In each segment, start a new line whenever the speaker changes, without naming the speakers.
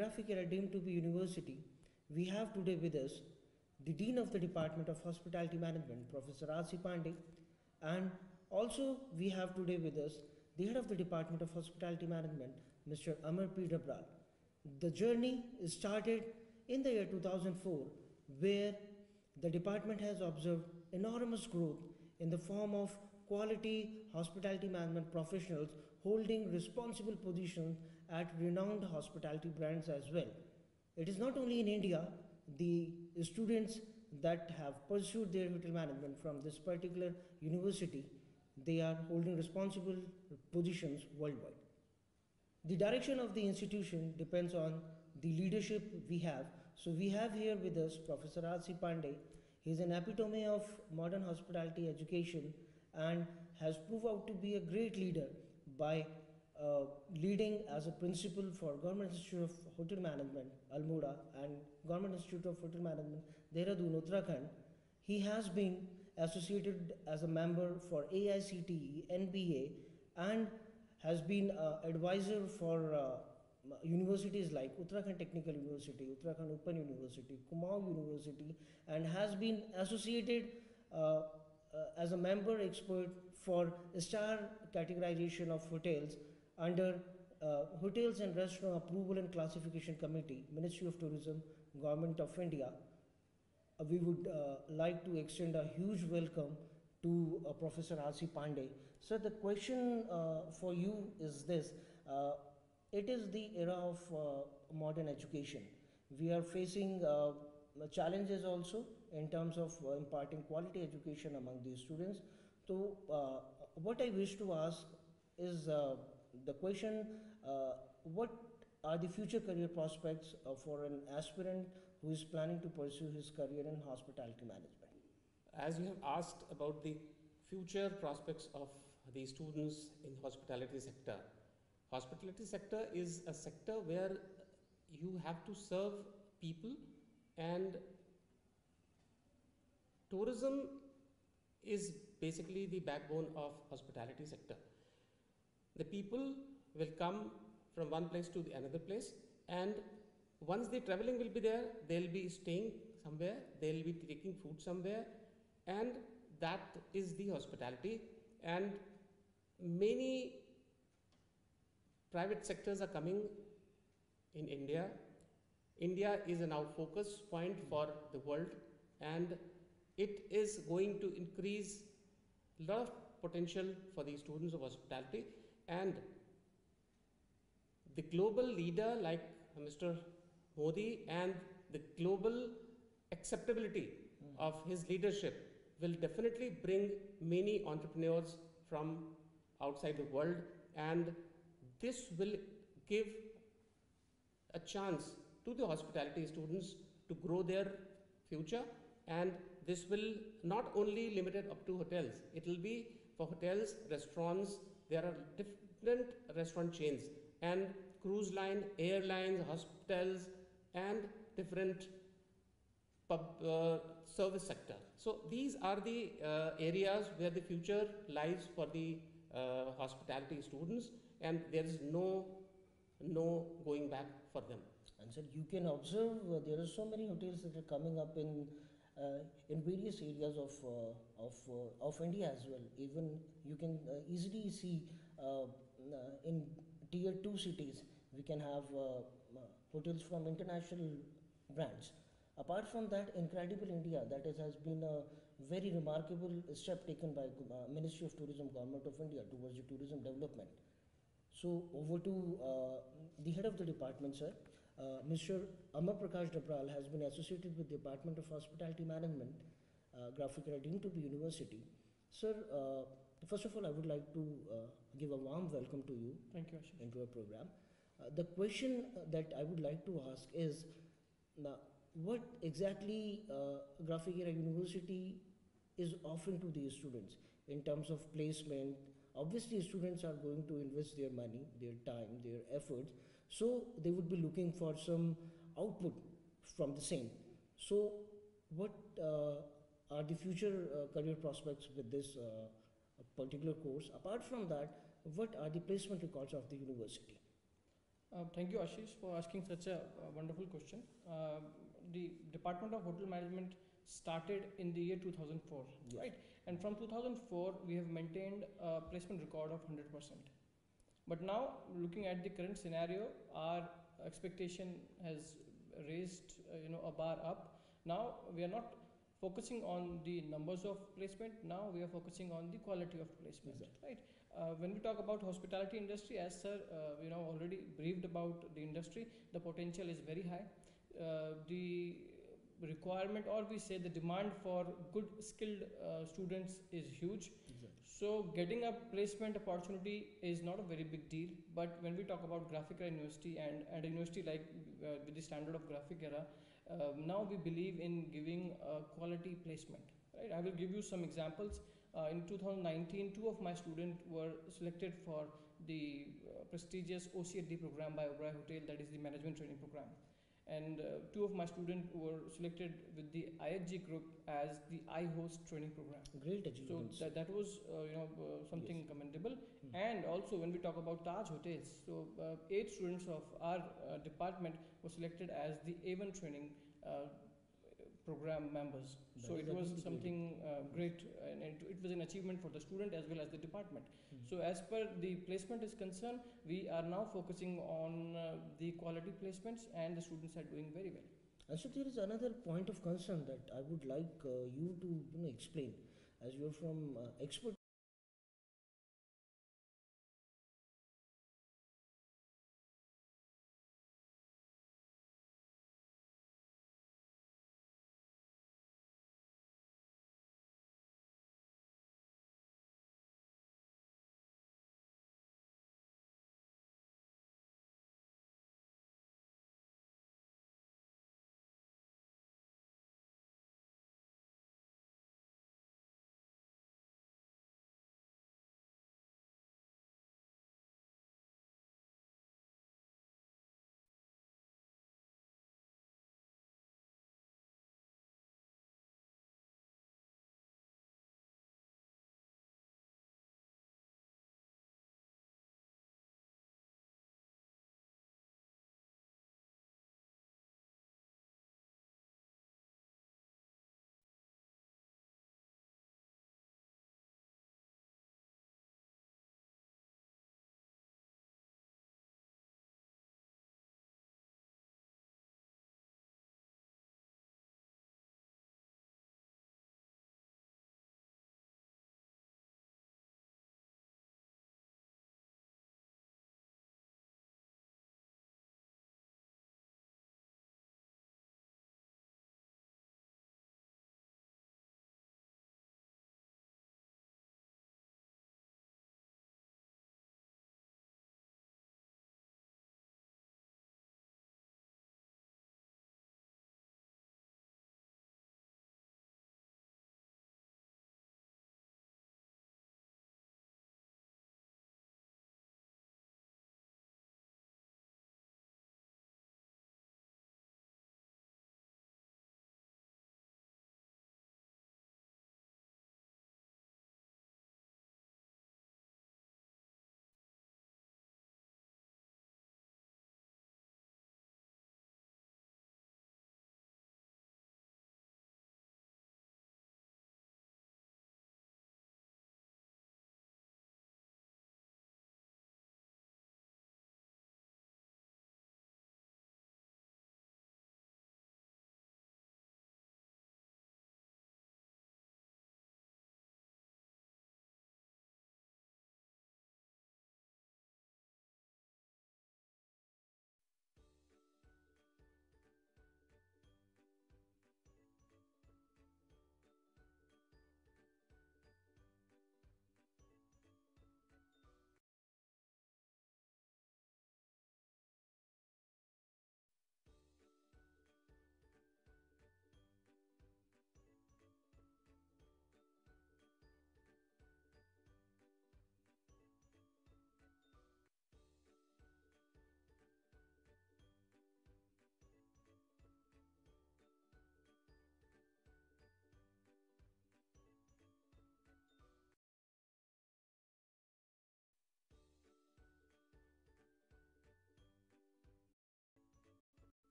Graphic Era deemed to be university, we have today with us the Dean of the Department of Hospitality Management, Professor R.C. Pandey, and also we have today with us the Head of the Department of Hospitality Management, Mr. Amar P. Dabral. The journey started in the year 2004 where the department has observed enormous growth in the form of quality hospitality management professionals holding responsible positions at renowned hospitality brands as well. It is not only in India, the students that have pursued their hotel management from this particular university, they are holding responsible positions worldwide. The direction of the institution depends on the leadership we have. So we have here with us Professor R.C. Pandey. He is an epitome of modern hospitality education and has proved out to be a great leader by leading as a principal for Government Institute of Hotel Management, Almora, and Government Institute of Hotel Management, Dehradun, Uttarakhand. He has been associated as a member for AICTE, NBA, and has been uh, advisor for uh, universities like Uttarakhand Technical University, Uttarakhand Open University, Kumaon University, and has been associated uh, uh, as a member expert for star categorization of hotels under uh, Hotels and Restaurant Approval and Classification Committee, Ministry of Tourism, Government of India. Uh, we would uh, like to extend a huge welcome to uh, Professor R.C. Pandey. So the question uh, for you is this. Uh, it is the era of uh, modern education. We are facing challenges also in terms of imparting quality education among these students. So what I wish to ask is the question, uh, what are the future career prospects uh, for an aspirant who is planning to pursue his career in hospitality management?
As you have asked about the future prospects of the students in hospitality sector, hospitality sector is a sector where you have to serve people and tourism is basically the backbone of hospitality sector the people will come from one place to the another place and once the traveling will be there they'll be staying somewhere they'll be taking food somewhere and that is the hospitality. And many private sectors are coming in india. India is a now focus point for the world and it is going to increase a lot of potential for the students of hospitality and the global leader like Mr. Modi and the global acceptability
Mm.
of his leadership will definitely bring many entrepreneurs from outside the world and this will give a chance to the hospitality students to grow their future and this will not only limited up to hotels it will be for hotels restaurants there are different restaurant chains and cruise line airlines hospitals and different pub uh, service sector. So these are the uh, areas where the future lies for the uh, hospitality students and there is no no going back for them.
And sir, you can observe uh, there are so many hotels that are coming up in in various areas of uh, of uh, of India as well. Even you can uh, easily see uh, uh, in tier two cities we can have uh, uh, hotels from international brands. Apart from that, Incredible India that is, has been a very remarkable step taken by uh, Ministry of Tourism, Government of India towards the tourism development. So over to uh, the head of the department, sir. Uh, Mr. Amar Prakash Dabral has been associated with the Department of Hospitality Management, uh, Graphic Deemed to be University. Sir, uh, first of all, I would like to uh, give a warm welcome to you
Thank you, Ashish.
into our program. Uh, the question that I would like to ask is, now, what exactly uh, Graphic Era University is offering to these students in terms of placement? Obviously, students are going to invest their money, their time, their efforts, so they would be looking for some output from the same. So, what uh, are the future uh, career prospects with this uh, particular course? Apart from that, what are the placement records of the university?
Uh, thank you, Ashish, for asking such a uh, wonderful question. Uh, the Department of Hotel Management started in the year 2004,
Yes.
right? And from 2004, we have maintained a placement record of 100%. But now, looking at the current scenario, our expectation has raised, uh, you know, a bar up. Now, we are not focusing on the numbers of placement. Now, we are focusing on the quality of placement,
Exactly.
right? Uh, when we talk about hospitality industry, as sir, uh, you know, already briefed about the industry, the potential is very high. Uh, the requirement, or we say the demand for good skilled uh, students is huge.
Exactly.
So getting a placement opportunity is not a very big deal. But when we talk about Graphic Era University and, and a university like uh, with the standard of Graphic Era, um, now we believe in giving a quality placement. Right? I will give you some examples. Uh, in 2019, two of my students were selected for the uh, prestigious OCLD program by Oberoi Hotel, that is the management training program. And uh, two of my students were selected with the IHG group as the iHost training program.
Great
So
achievements.
that, that was uh, you know uh, something
Yes.
commendable.
Mhm.
And also when we talk about Taj hotels, so uh, eight students of our uh, department were selected as the A1 training uh, program members.
That
so it was something uh, great, and it, it was an achievement for the student as well as the department.
Mhm.
So as per the placement is concerned, we are now focusing on uh, the quality placements, and the students are doing very well.
And so there is another point of concern that I would like uh, you to you know, explain, as you are from uh, expert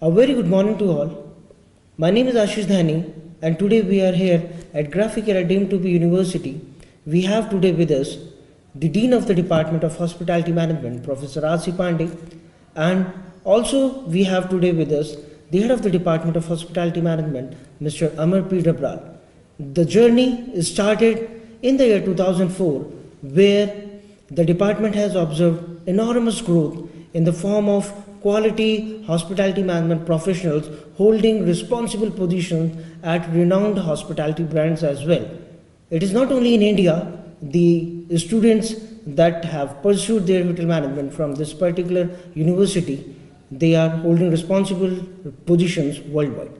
A very good morning to all. My name is Ashish Dhani, and today we are here at Graphic Era be University. We have today with us the Dean of the Department of Hospitality Management, Professor R.C. Pandey, and also we have today with us the Head of the Department of Hospitality Management, Mr. Amar P. Dabral. The journey is started in the year 2004, where the department has observed enormous growth in the form of quality hospitality management professionals holding responsible positions at renowned hospitality brands as well. It is not only in India, the students that have pursued their hotel management from this particular university, they are holding responsible positions worldwide.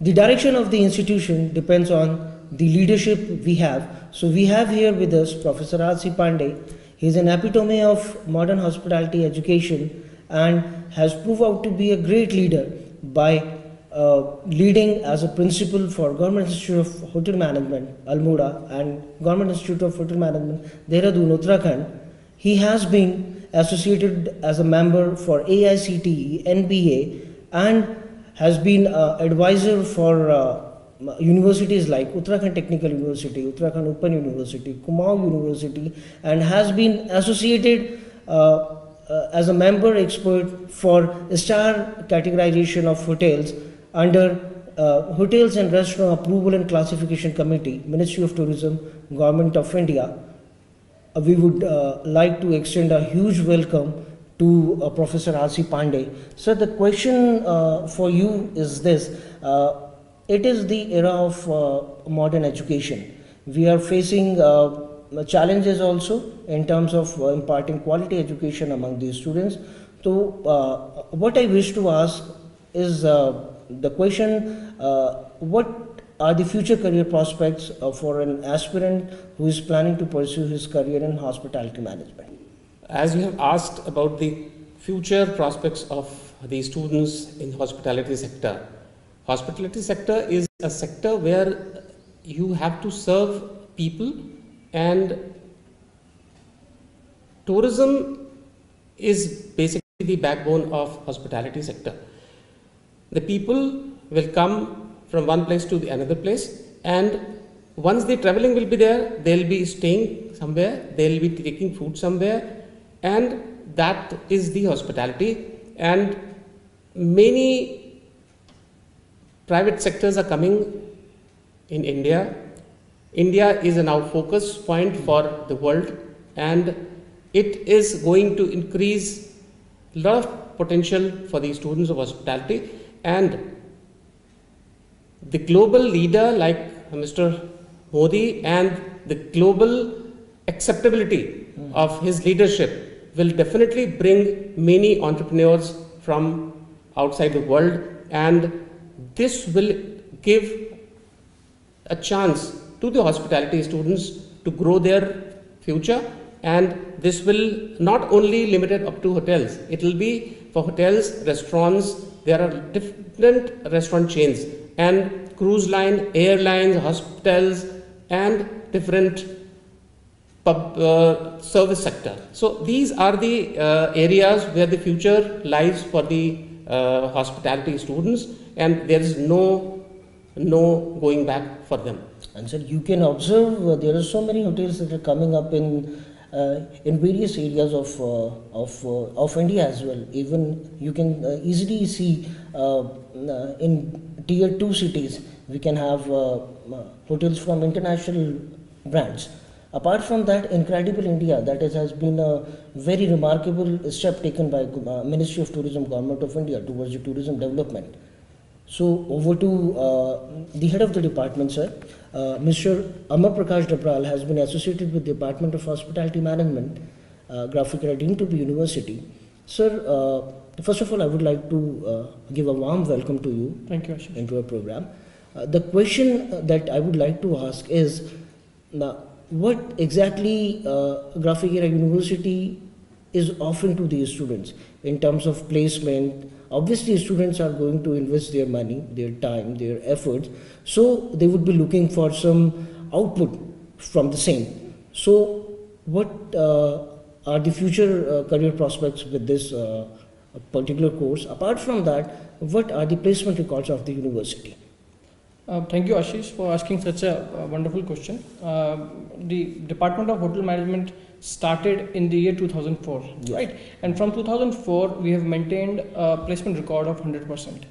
The direction of the institution depends on the leadership we have. So we have here with us Professor R.C. Pandey. He is an epitome of modern hospitality education and has proved out to be a great leader by uh, leading as a principal for Government Institute of Hotel Management, Almora, and Government Institute of Hotel Management, Dehradun, Uttarakhand. He has been associated as a member for AICTE, NBA, and has been uh, advisor for uh, universities like Uttarakhand Technical University, Uttarakhand Open University, Kumaon University, and has been associated uh, as a member expert for star categorization of hotels under uh, Hotels and Restaurant Approval and Classification Committee, Ministry of Tourism, Government of India. Uh, we would uh, like to extend a huge welcome to uh, Professor R.C. Pandey. So the question uh, for you is this. Uh, it is the era of uh, modern education. We are facing uh, challenges also in terms of uh, imparting quality education among these students. So uh, what I wish to ask is uh, the question, what are the future career prospects for an aspirant who is planning to pursue his career in hospitality management?
As you have asked about the future prospects of the students in hospitality sector, hospitality sector is a sector where you have to serve people and tourism is basically the backbone of hospitality sector. The people will come from one place to the another place and once the traveling will be there, they'll be staying somewhere, they'll be taking food somewhere and that is the hospitality and many private sectors are coming in India. India is a now focus point for the world and it is going to increase a lot of potential for the students of hospitality and the global leader like Mr. Modi and the global acceptability of his leadership will definitely bring many entrepreneurs from outside the world and this will give a chance to the hospitality students to grow their future. And this will not only limited up to hotels it will be for hotels restaurants there are different restaurant chains and cruise line airlines hospitals and different pub, uh, service sector. So these are the uh, areas where the future lies for the uh, hospitality students and there is no no going back for them
And sir, you can observe uh, there are so many hotels that are coming up in uh, in various areas of uh, of uh, of India as well. Even you can uh, easily see in tier two cities we can have hotels from international brands. Apart from that, Incredible India that is, has been a very remarkable step taken by Ministry of Tourism, Government of India towards the tourism development. So over to uh, the head of the department, sir. Uh, Mr. Amar Prakash Dabral has been associated with the Department of Hospitality Management, uh, Graphic Deemed to be University. Sir, uh, first of all, I would like to uh, give a warm welcome to you
Thank you, Ashish.
into our program. Uh, the question that I would like to ask is, now, what exactly uh, Graphic Era University is offering to these students in terms of placement? Obviously, students are going to invest their money, their time, their efforts, so they would be looking for some output from the same. So, what uh, are the future uh, career prospects with this uh, particular course. Apart from that, what are the placement records of the university?
Uh, thank you, Ashish, for asking such a uh, wonderful question. Uh, the Department of Hotel Management started in the year 2004,
Yes.
right? And from 2004, we have maintained a placement record of 100%.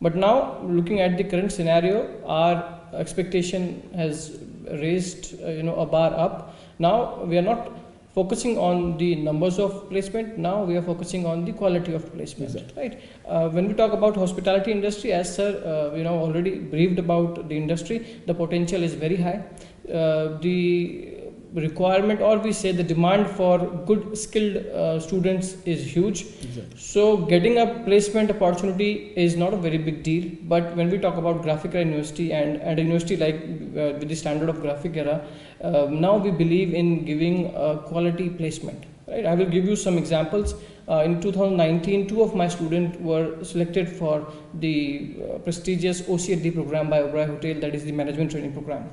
But now, looking at the current scenario, our expectation has raised, uh, you know, a bar up. Now we are not focusing on the numbers of placement. Now we are focusing on the quality of placement,
Exactly.
right? Uh, when we talk about hospitality industry, as sir, uh, you know, already briefed about the industry, the potential is very high. Uh, the requirement, or we say the demand for good skilled uh, students is huge.
Exactly.
So getting a placement opportunity is not a very big deal. But when we talk about Graphic Era University and, and a university like uh, with the standard of Graphic Era, um, now we believe in giving a quality placement. Right? I will give you some examples. Uh, in 2019, two of my students were selected for the uh, prestigious OCLD program by Oberoi Hotel, that is the management training program.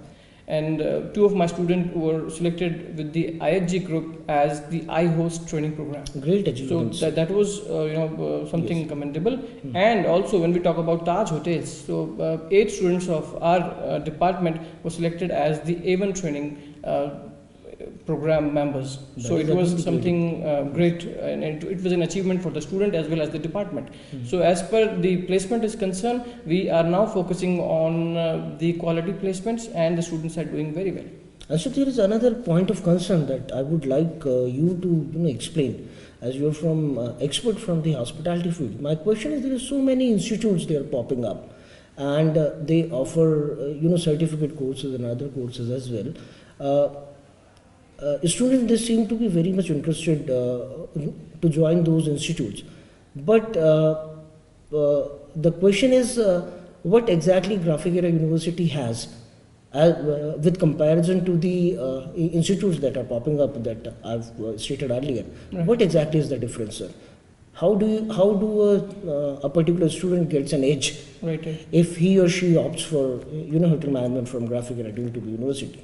And uh, two of my students were selected with the IHG group as the iHost training program.
Great
So
achievements.
that, that was uh, you know uh, something
Yes.
commendable.
Hmm.
And also when we talk about Taj hotels, so uh, eight students of our uh, department were selected as the A1 training uh, program members.
That
so it was something uh, great, and it, it was an achievement for the student as well as the department.
Mhm.
So as per the placement is concerned, we are now focusing on uh, the quality placements, and the students are doing very well.
So there is another point of concern that I would like uh, you to you know explain, as you're from uh, expert from the hospitality field. My question is: there are so many institutes they are popping up, and uh, they offer uh, you know certificate courses and other courses as well. Uh, students they seem to be very much interested uh, to join those institutes, but uh, uh, the question is uh, what exactly Graphic Era University has as, uh, with comparison to the uh, institutes that are popping up that I've uh, stated earlier.
Right.
What exactly is the difference, sir? How do you, how do a, uh, a particular student gets an edge
Right.
if he or she opts for you know hotel management from Graphic Era to university?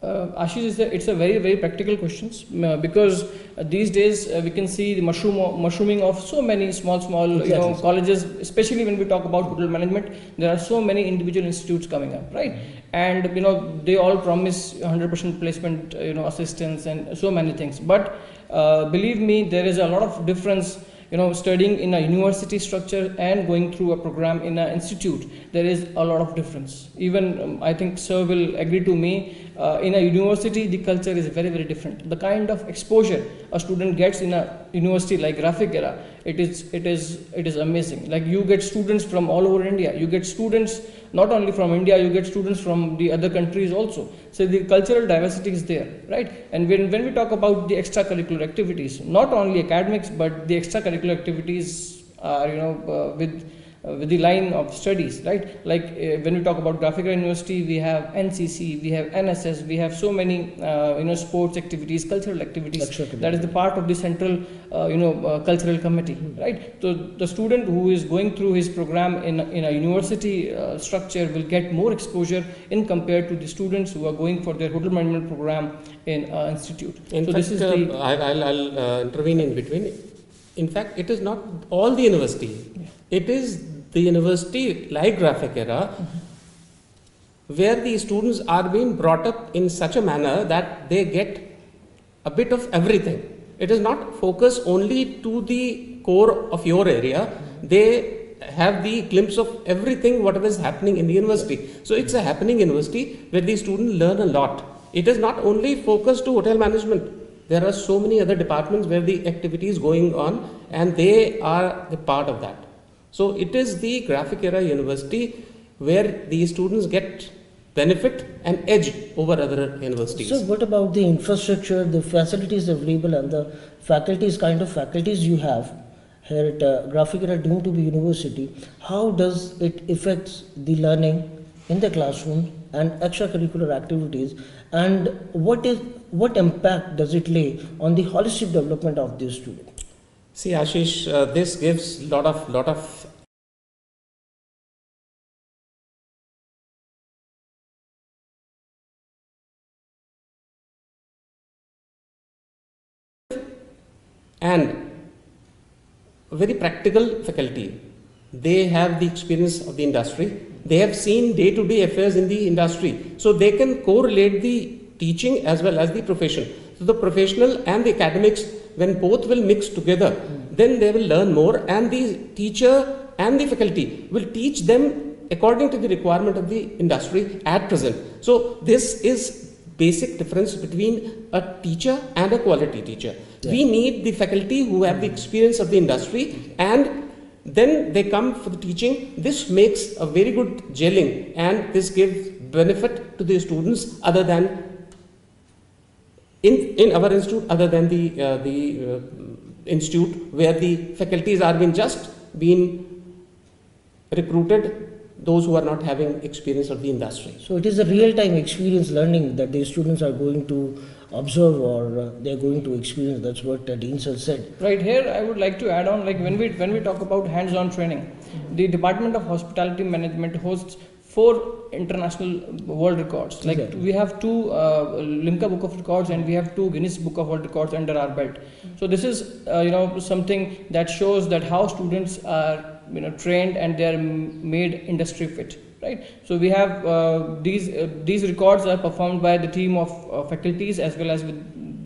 Uh, Ashish, is a, it's a very very practical questions uh, because uh, these days uh, we can see the mushroom mushrooming of so many small small you know colleges, especially when we talk about hotel management. There are so many individual institutes coming up, right? And you know they all promise 100% placement, uh, you know assistance and so many things. But uh, believe me, there is a lot of difference. You know, studying in a university structure and going through a program in an institute, there is a lot of difference. Even um, I think Sir will agree to me uh, in a university the culture is very very different. The kind of exposure a student gets in a university like graphic era it is it is it is amazing. Like you get students from all over india. You get students not only from india you get students from the other countries also. So the cultural diversity is there right? And when, when we talk about the extracurricular activities not only academics but the extracurricular activities are you know uh, with with the line of studies, right? Like uh, when we talk about Graphic Era University, we have NCC, we have NSS, we have so many, uh, you know, sports activities, cultural activities. That is the part of the central, uh, you know, uh, cultural committee,
Mhm.
right? So the student who is going through his program in, in a university uh, structure will get more exposure in compared to the students who are going for their hotel management program in uh, institute.
In
So
fact,
this is
uh,
the-
I, I'll, I'll uh, intervene in between. In fact, it is not all the university. It is the university like Graphic Era where the students are being brought up in such a manner that they get a bit of everything. It is not focused only to the core of your area. They have the glimpse of everything whatever is happening in the university. So it's a happening university where the students learn a lot. It is not only focused to hotel management. There are so many other departments where the activity is going on and they are the part of that. So it is the Graphic Era University where the students get benefit and edge over other universities.
So what about the infrastructure, the facilities available, and the faculties kind of faculties you have here at uh, Graphic Era deemed to be university? How does it affects the learning in the classroom and extracurricular activities? And what is what impact does it lay on the holistic development of the student?
See, Ashish, uh, this gives lot of lot of and very practical faculty. They have the experience of the industry. They have seen day-to-day affairs in the industry, so they can correlate the teaching as well as the profession. So the professional and the academics, when both will mix together, then they will learn more, and the teacher and the faculty will teach them according to the requirement of the industry at present. So this is basic difference between a teacher and a quality teacher. We need the faculty who have the experience of the industry and then they come for the teaching. This makes a very good gelling and this gives benefit to the students other than in, in our institute other than the, uh, the uh, institute where the faculties are being just being recruited those who are not having experience of the industry.
So it is a real-time experience learning that the students are going to observe or uh, they are going to experience. That's what uh, Dean sir said.
Right here, I would like to add on, like when we when we talk about hands-on training, the Department of Hospitality Management hosts four international world records. Like
Exactly.
we have two uh, Limca Book of Records and we have two Guinness Book of World Records under our belt. So this is uh, you know something that shows that how students are you know trained and they are m- made industry fit. Right. So we have uh, these uh, these records are performed by the team of uh, faculties as well as with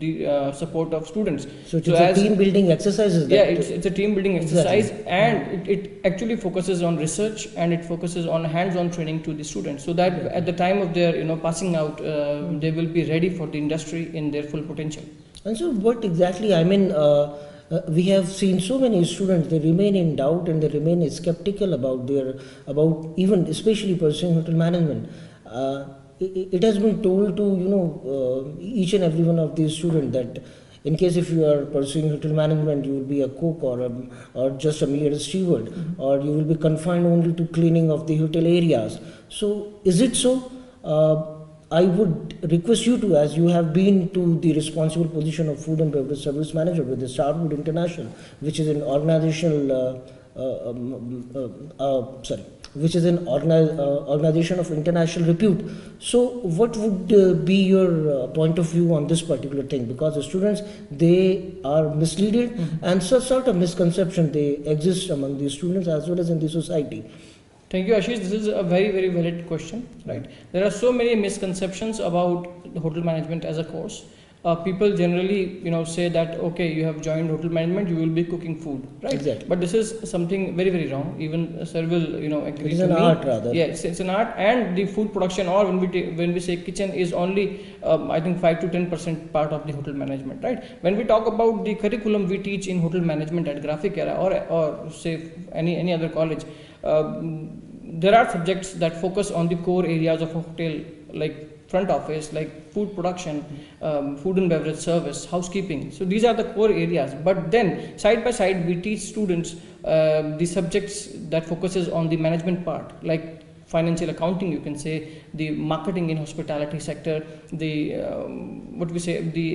the uh, support of students.
So it
So
is a team-building exercises.
Yeah,
that-
it's, it's a team building
Exactly.
exercise and it, it actually focuses on research and it focuses on hands-on training to the students so that at the time of their you know passing out uh, they will be ready for the industry in their full potential.
And so, what exactly? I mean, uh, uh, we have seen so many students. They remain in doubt and they remain skeptical about their about even especially pursuing hotel management. Uh, it, it has been told to you know uh, each and every one of these students that in case if you are pursuing hotel management, you will be a cook or a, or just a mere steward, or you will be confined only to cleaning of the hotel areas. So, is it so? Uh, I would request you to, as you have been to the responsible position of food and beverage service manager with the Starwood International, which is an organizational, uh, uh, um, uh, uh, sorry, which is an organi- uh, organization of international repute. So, what would uh, be your uh, point of view on this particular thing? Because the students they are misleaded, and such sort of misconception they exist among the students as well as in the society.
Thank you, Ashish. This is a very, very valid question, right? There are so many misconceptions about the hotel management as a course. Uh, people generally, you know, say that okay, you have joined hotel management, you will be cooking food, right?
Exactly.
But this is something very, very wrong. Even uh, sir will, you know, agree
It is
to
an
me.
art rather.
Yeah, it's, it's an art, and the food production, or when we ta- when we say kitchen, is only um, I think five to ten percent part of the hotel management, right? When we talk about the curriculum we teach in hotel management at Graphic Era, or or say any any other college, um, there are subjects that focus on the core areas of a hotel, like front office, like food production, um, food and beverage service, housekeeping. So these are the core areas. But then side by side, we teach students um the subjects that focuses on the management part, like financial accounting, you can say, the marketing in hospitality sector, the um, what we say, the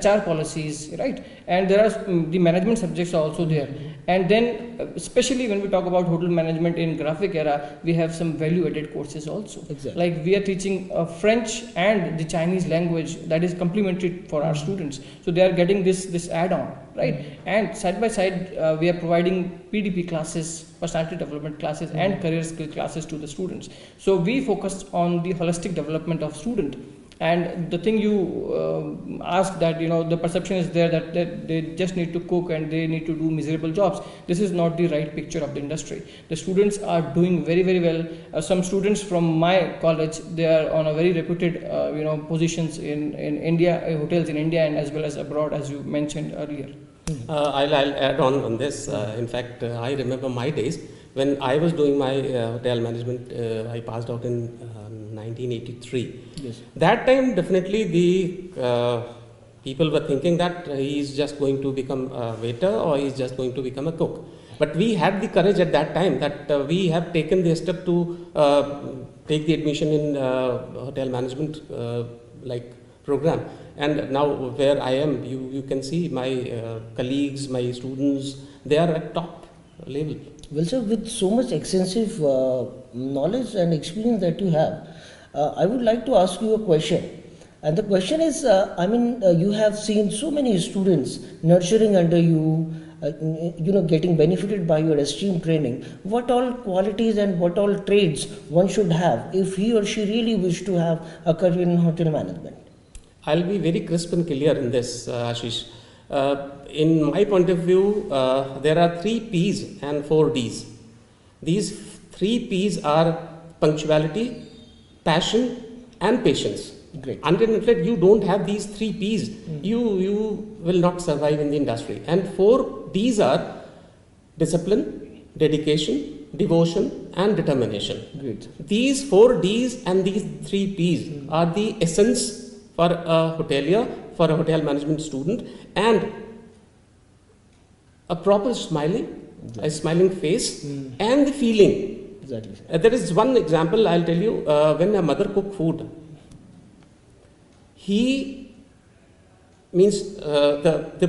HR policies, right? And there are mm, the management subjects are also there. And then, uh, especially when we talk about hotel management in graphic era, we have some value-added courses also.
Exactly.
Like we are teaching uh, French and the Chinese language that is complementary for our students. So they are getting this this add-on, right? And side by side, uh, we are providing PDP classes, personality development classes, and career skill classes to the students. So we focus on the holistic development of student. And the thing you uh, asked that you know the perception is there that, that they just need to cook and they need to do miserable jobs. This is not the right picture of the industry. The students are doing very very well. Uh, some students from my college they are on a very reputed uh, you know positions in in India uh, hotels in India and as well as abroad as you mentioned earlier.
Uh, I'll, I'll add on on this. Uh, in fact, uh, I remember my days when I was doing my uh, hotel management. Uh, I passed out in um, 1983.
Yes.
That time, definitely the uh, people were thinking that he is just going to become a waiter or he is just going to become a cook. But we had the courage at that time that uh, we have taken the step to uh, take the admission in uh, hotel management uh, like program. And now where I am, you, you can see my uh, colleagues, my students, they are at top level.
Well, sir, with so much extensive uh, knowledge and experience that you have, uh, I would like to ask you a question. And the question is uh, I mean, uh, you have seen so many students nurturing under you, uh, you know, getting benefited by your esteem training, what all qualities and what all trades one should have if he or she really wish to have a career in hotel management?
I'll be very crisp and clear in this, uh, Ashish. Uh, in my point of view, uh, there are three P's and four D's. These three P's are punctuality, passion, and patience.
Great.
Until you don't have these three P's, you you will not survive in the industry. And four D's are discipline, dedication, devotion, and determination.
Great.
These four D's and these three P's are the essence for a hotelier, for a hotel management student, and a proper smiling, a smiling face,
Mm,
and the feeling.
exactly.
Uh, there is one example I'll tell you. Uh, when a mother cook food, he means uh, the the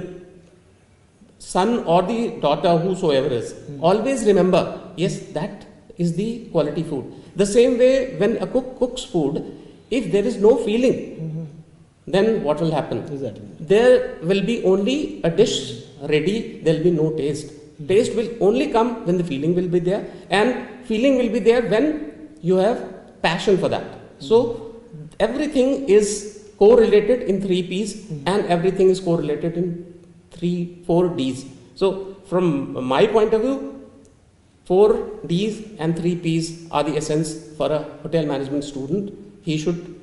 son or the daughter, whosoever is,
Mm.
always remember. Yes, that is the quality food. The same way, when a cook cooks food, if there is no feeling,
Mhm.
Then what will happen?
Exactly.
There will be only a dish ready. There will be no taste. Taste will only come when the feeling will be there, and feeling will be there when you have passion for that. So everything is correlated in three P's, and everything is correlated in three, four D's. So from my point of view, four D's and three P's are the essence for a hotel management student. He should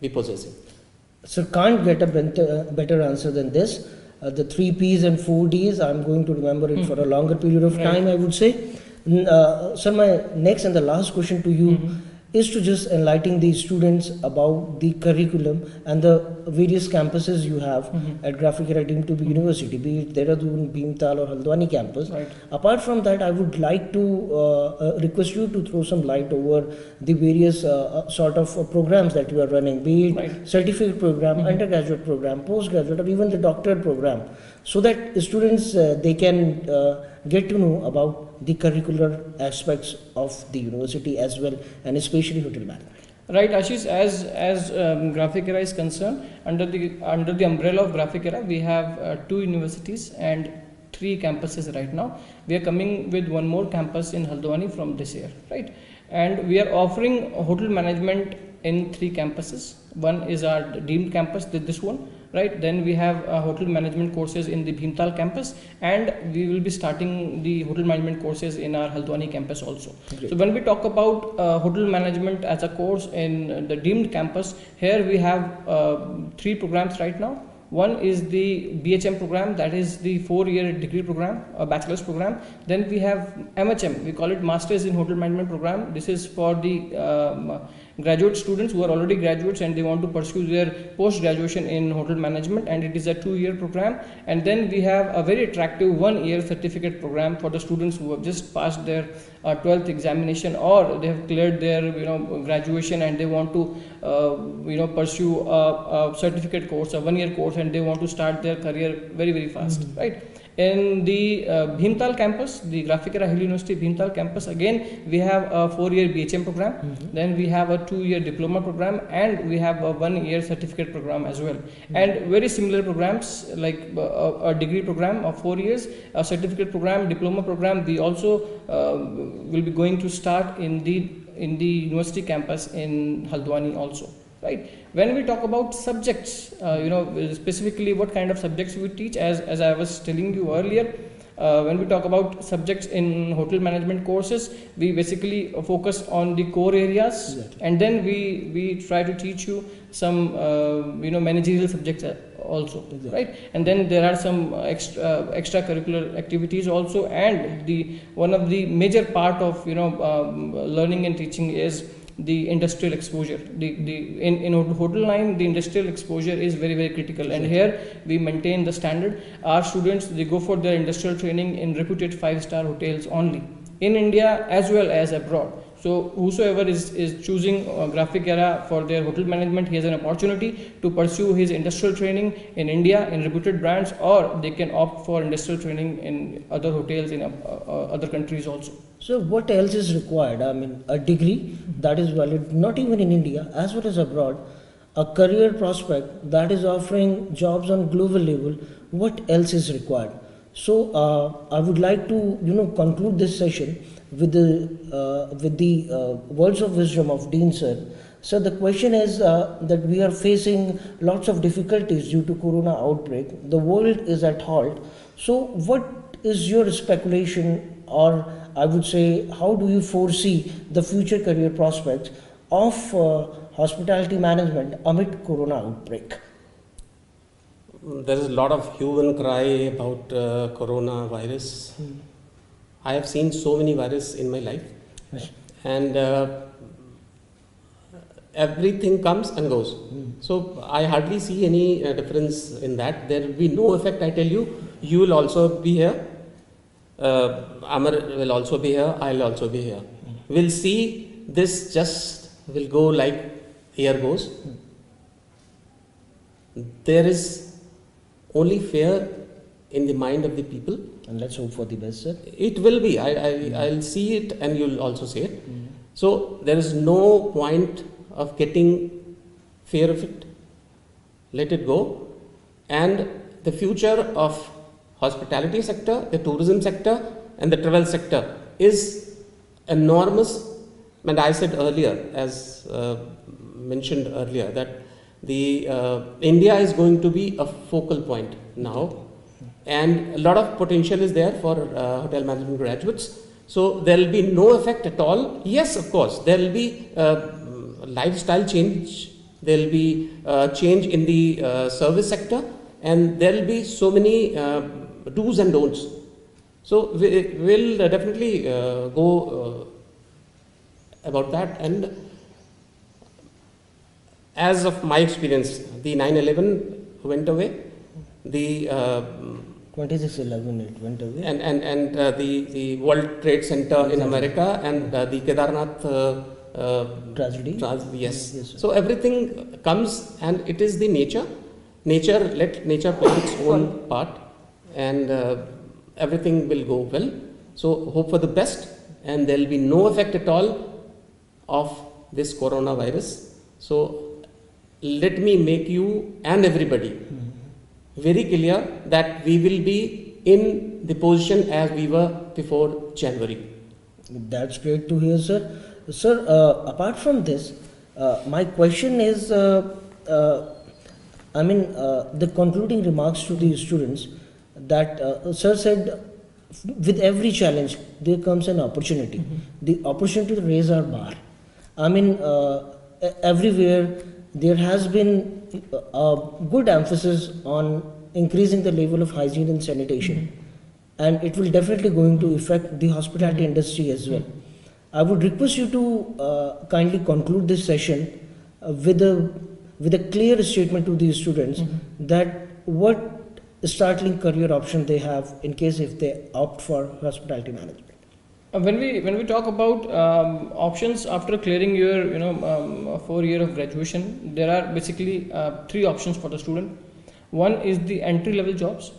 be possessing.
So can't get a better, better answer than this. Uh, the three P's and four D's. I'm going to remember it for a longer period of
Right.
time. I would say. Uh, sir, my next and the last question to you
Mhm.
Is to just enlighten the students about the curriculum and the various campuses you have
Mhm.
at Graphic Deemed to be university, be it Dehradun, Bhimtal, or Haldwani campus.
Right.
Apart from that, I would like to uh, uh, request you to throw some light over the various uh, uh, sort of uh, programs that you are running, be it
Right.
certificate program,
Mhm.
undergraduate program, postgraduate, or even the doctorate program, so that students uh, they can uh, get to know about the curricular aspects of the university as well, and especially hotel management.
Right, Ashish. As as um, Graphic Era is concerned, under the under the umbrella of Graphic Era, we have uh, two universities and three campuses right now. We are coming with one more campus in Haldwani from this year, right? And we are offering hotel management in three campuses. One is our deemed campus, th- this one, right? Then we have uh, hotel management courses in the Bhimtal campus, and we will be starting the hotel management courses in our Haldwani campus also. So when we talk about uh, hotel management as a course in the deemed campus, here we have uh, three programs right now. One is the BHM program, that is the four-year degree program, a bachelor's program. Then we have MHM, we call it Masters in Hotel Management program. This is for the um, graduate students who are already graduates and they want to pursue their post-graduation in hotel management, and it is a two-year program. And then we have a very attractive one-year certificate program for the students who have just passed their uh, 12th examination or they have cleared their you know graduation and they want to uh, you know pursue a, a certificate course a one year course and they want to start their career very very fast
Mhm.
right in the uh, Bhimtal campus the Graphic Era Hill University Bhimtal campus. Again we have a four year BHM program. Then we have a two year diploma program and we have a one year certificate program as well. And very similar programs like uh, a, a degree program of four years a certificate program diploma program. We also uh, will be going to start in the in the university campus in Haldwani also right when we talk about subjects uh, you know specifically what kind of subjects we teach as as I was telling you earlier uh, when we talk about subjects in hotel management courses we basically focus on the core areas
Exactly.
and then we we try to teach you some uh, you know managerial subjects uh, also
Exactly.
right and then there are some extra uh, extracurricular activities also and the one of the major part of you know um, learning and teaching is the industrial exposure. The, the in, in hotel line the industrial exposure is very very critical. And here we maintain the standard. Our students they go for their industrial training in reputed five star hotels only. In india as well as abroad so whosoever is, is choosing graphic era for their hotel management he has an opportunity to pursue his industrial training in india in reputed brands or they can opt for industrial training in other hotels in uh, uh, other countries also
So what else is required? I mean, a degree that is valid not even in India as well as abroad, a career prospect that is offering jobs on global level. What else is required? So uh, I would like to, you know, conclude this session with the uh, with the uh, words of wisdom of Dean Sir. So the question is uh, that we are facing lots of difficulties due to Corona outbreak. The world is at halt. So what is your speculation, or I would say, how do you foresee the future career prospects of uh, hospitality management amid Corona outbreak?
There is a lot of hue and cry about uh, coronavirus. I have seen so many viruses in my life, and uh, everything comes and goes. So I hardly see any uh, difference in that. There will be no effect. I tell you, you will also be here. Uh, Amar will also be here. I'll also be here. We'll see. This just will go like year goes. There is only fear in the mind of the people.
And let's hope for the best, sir.
It will be. I, I, I'll see it and you'll also see it. So there is no point of getting fear of it. Let it go. And the future of hospitality sector, the tourism sector, and the travel sector is enormous. And I said earlier, as uh, mentioned earlier, that the uh, India is going to be a focal point now, and a lot of potential is there for uh, hotel management graduates. So there will be no effect at all. Yes, of course, there will be uh, lifestyle change. There will be uh, change in the uh, service sector, and there will be so many uh, do's and don'ts. So we will definitely go about that. And as of my experience, the 9/11 went away. The uh,
2611 it went away.
and and and uh, the the World Trade Center in America and uh, the Kedarnath. Uh, uh,
Tragedy.
yes.
Yes.
So everything comes and it is the nature. Nature let nature play its own part, and uh, everything will go well. So hope for the best, and there will be no effect at all of this coronavirus. So let me make you and everybody very clear that we will be in the position as we were before January.
That's great to hear, sir. Sir, uh, apart from this, uh, my question is uh, uh, I mean, uh, the concluding remarks to the students that uh, sir said with every challenge there comes an opportunity. The opportunity to raise our bar. I mean, everywhere there has been a good emphasis on increasing the level of hygiene and sanitation and it will definitely going to affect the hospitality industry as well. I would request you to uh, kindly conclude this session uh, with a with a clear statement to the students that what startling career option they have in case if they opt for hospitality management.
Uh, when we when we talk about um, options after clearing your you know um, four year of graduation, there are basically uh, three options for the student. One is the entry level jobs,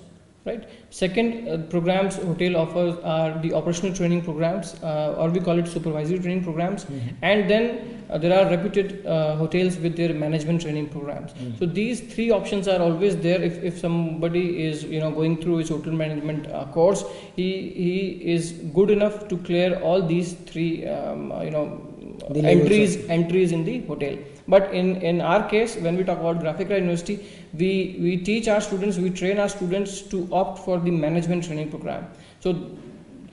right? Second, uh, programs hotel offers are the operational training programs, uh, or we call it supervisory training programs. And then uh, there are reputed uh, hotels with their management training programs. So these three options are always there. If, if somebody is you know going through his hotel management uh, course, he he is good enough to clear all these three um, uh, you know
The
entries entries in the hotel. But in in our case, when we talk about Graphic Era University, we we teach our students, we train our students to opt for the management training program. So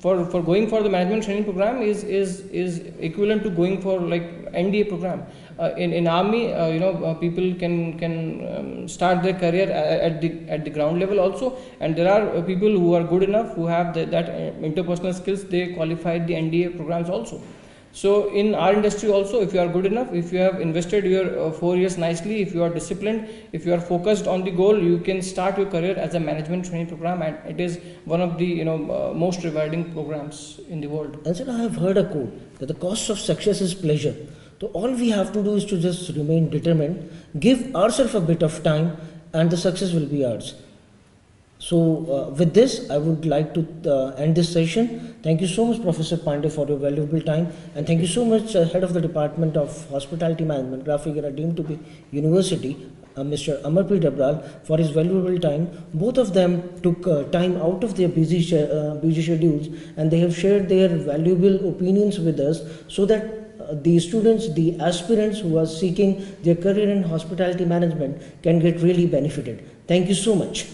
for, for going for the management training program is is is equivalent to going for like NDA program. Uh, in in army, uh, you know, uh, people can can um, start their career at the at the ground level also, and there are uh, people who are good enough who have the, that uh, interpersonal skills. They qualified the NDA programs also. So in our industry also, if you are good enough, if you have invested your uh, four years nicely, if you are disciplined, if you are focused on the goal, you can start your career as a management training program, and it is one of the you know uh, most rewarding programs in the world.
And sir, I have heard a quote that the cost of success is pleasure. So all we have to do is to just remain determined, give ourselves a bit of time, and the success will be ours. So uh, with this, I would like to uh, end this session. Thank you so much, Professor Pandey, for your valuable time, and thank you so much, uh, Head of the Department of Hospitality Management, Graphic, deemed to be University. uh, Mr. Amarpreet Dabral for his valuable time. Both of them took uh, time out of their busy, uh, busy schedules and they have shared their valuable opinions with us so that the students, the aspirants who are seeking their career in hospitality management can get really benefited. Thank you so much.